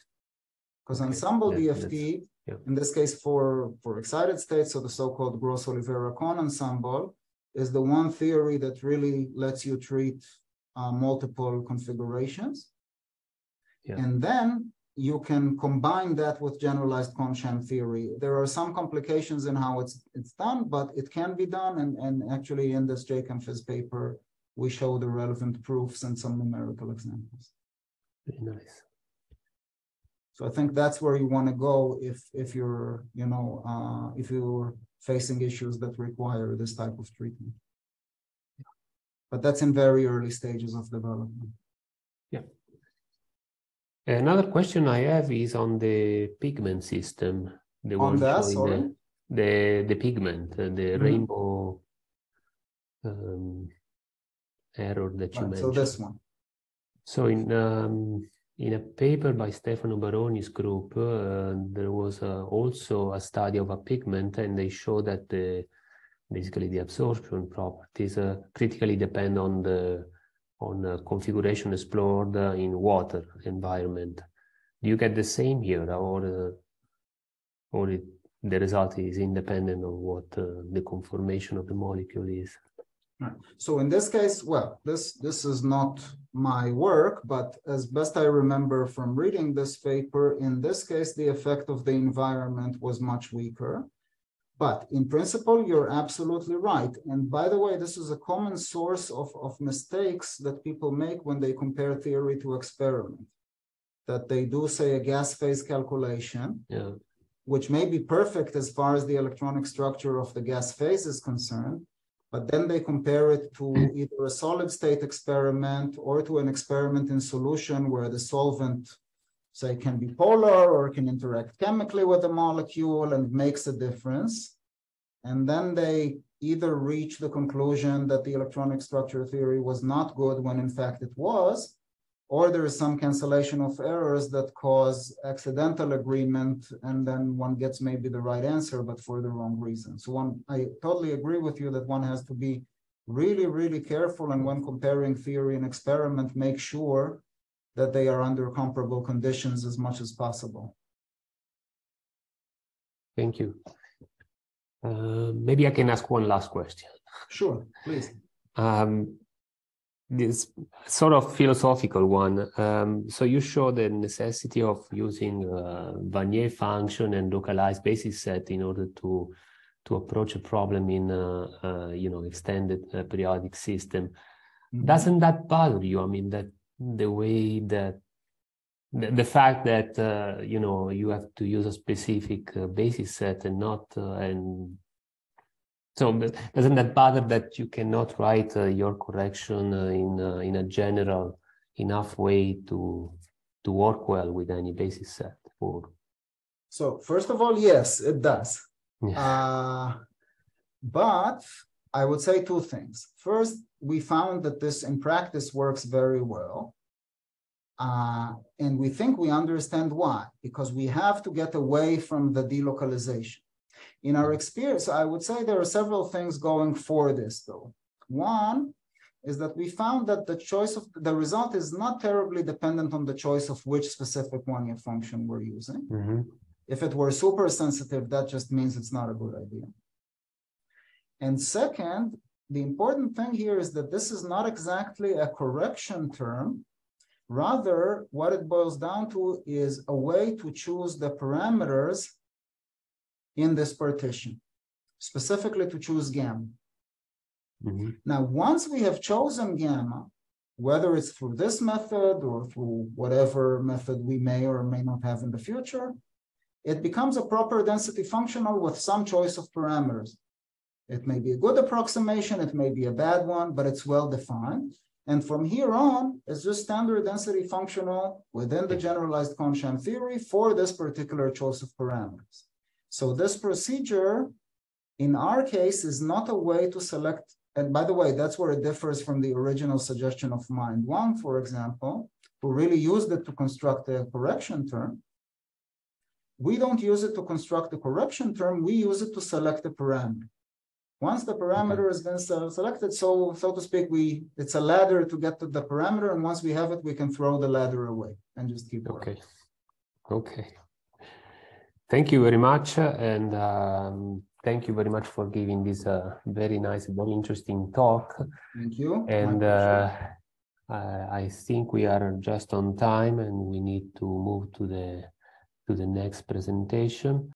Because okay. ensemble yeah, DFT, yeah. in this case for, for excited states, so the so-called Gross-Oliveira-Kohn ensemble, is the one theory that really lets you treat uh, multiple configurations. Yeah. And then you can combine that with generalized Kohn-Sham theory. There are some complications in how it's it's done, but it can be done. And, and actually in this JChemPhys paper, we show the relevant proofs and some numerical examples. Very nice. So I think that's where you want to go if if you're, you know, uh, if you're facing issues that require this type of treatment but that's in very early stages of development. Yeah. Another question I have is on the pigment system. The on one sorry? The, the, the pigment, uh, the mm-hmm. rainbow um, error that you right, mentioned. So this one. So in um, in a paper by Stefano Baroni's group, uh, there was uh, also a study of a pigment, and they show that the basically the absorption properties uh, critically depend on the on uh, configuration explored uh, in water environment. Do you get the same here, or uh, or it, the result is independent of what the conformation of the molecule is? Right. So in this case, well, this this is not my work, but as best I remember from reading this paper, in this case, the effect of the environment was much weaker. But in principle, you're absolutely right. And by the way, this is a common source of, of mistakes that people make when they compare theory to experiment. That they do say a gas phase calculation, yeah. which may be perfect as far as the electronic structure of the gas phase is concerned, but then they compare it to either a solid state experiment or to an experiment in solution where the solvent say can be polar or it can interact chemically with the molecule and makes a difference. And then they either reach the conclusion that the electronic structure theory was not good when in fact it was, or there is some cancellation of errors that cause accidental agreement and then one gets maybe the right answer but for the wrong reason so one i totally agree with you that one has to be really really careful and when comparing theory and experiment make sure that they are under comparable conditions as much as possible thank you uh, maybe i can ask one last question sure please um, this sort of philosophical one. Um, so you show the necessity of using uh, Wannier function and localized basis set in order to to approach a problem in uh, uh, you know extended uh, periodic system. Mm -hmm. Doesn't that bother you? I mean that the way that the, the fact that uh, you know you have to use a specific uh, basis set and not and so doesn't that bother that you cannot write uh, your correction uh, in uh, in a general enough way to to work well with any basis set? Or so first of all, yes, it does. Yeah. Uh, but I would say two things. First, we found that this in practice works very well. Uh, and we think we understand why, because we have to get away from the delocalization. In our experience, I would say there are several things going for this though. One is that we found that the choice of the result is not terribly dependent on the choice of which specific Wannier function we're using. Mm-hmm. If it were super sensitive, that just means it's not a good idea. And second, the important thing here is that this is not exactly a correction term. Rather, what it boils down to is a way to choose the parameters in this partition, specifically to choose gamma. Mm-hmm. Now, once we have chosen gamma, whether it's through this method or through whatever method we may or may not have in the future, it becomes a proper density functional with some choice of parameters. It may be a good approximation, it may be a bad one, but it's well defined. And from here on, it's just standard density functional within the generalized Kohn-Sham theory for this particular choice of parameters. So this procedure, in our case, is not a way to select. And by the way, that's where it differs from the original suggestion of Mind One, for example, who really used it to construct a correction term. We don't use it to construct a correction term, we use it to select a parameter. Once the parameter has been selected, so so to speak, we it's a ladder to get to the parameter, and once we have it, we can throw the ladder away and just keep working. Okay. Okay. Thank you very much, and um, thank you very much for giving this uh, very nice, very interesting talk. Thank you. And uh, I think we are just on time, and we need to move to the to the next presentation.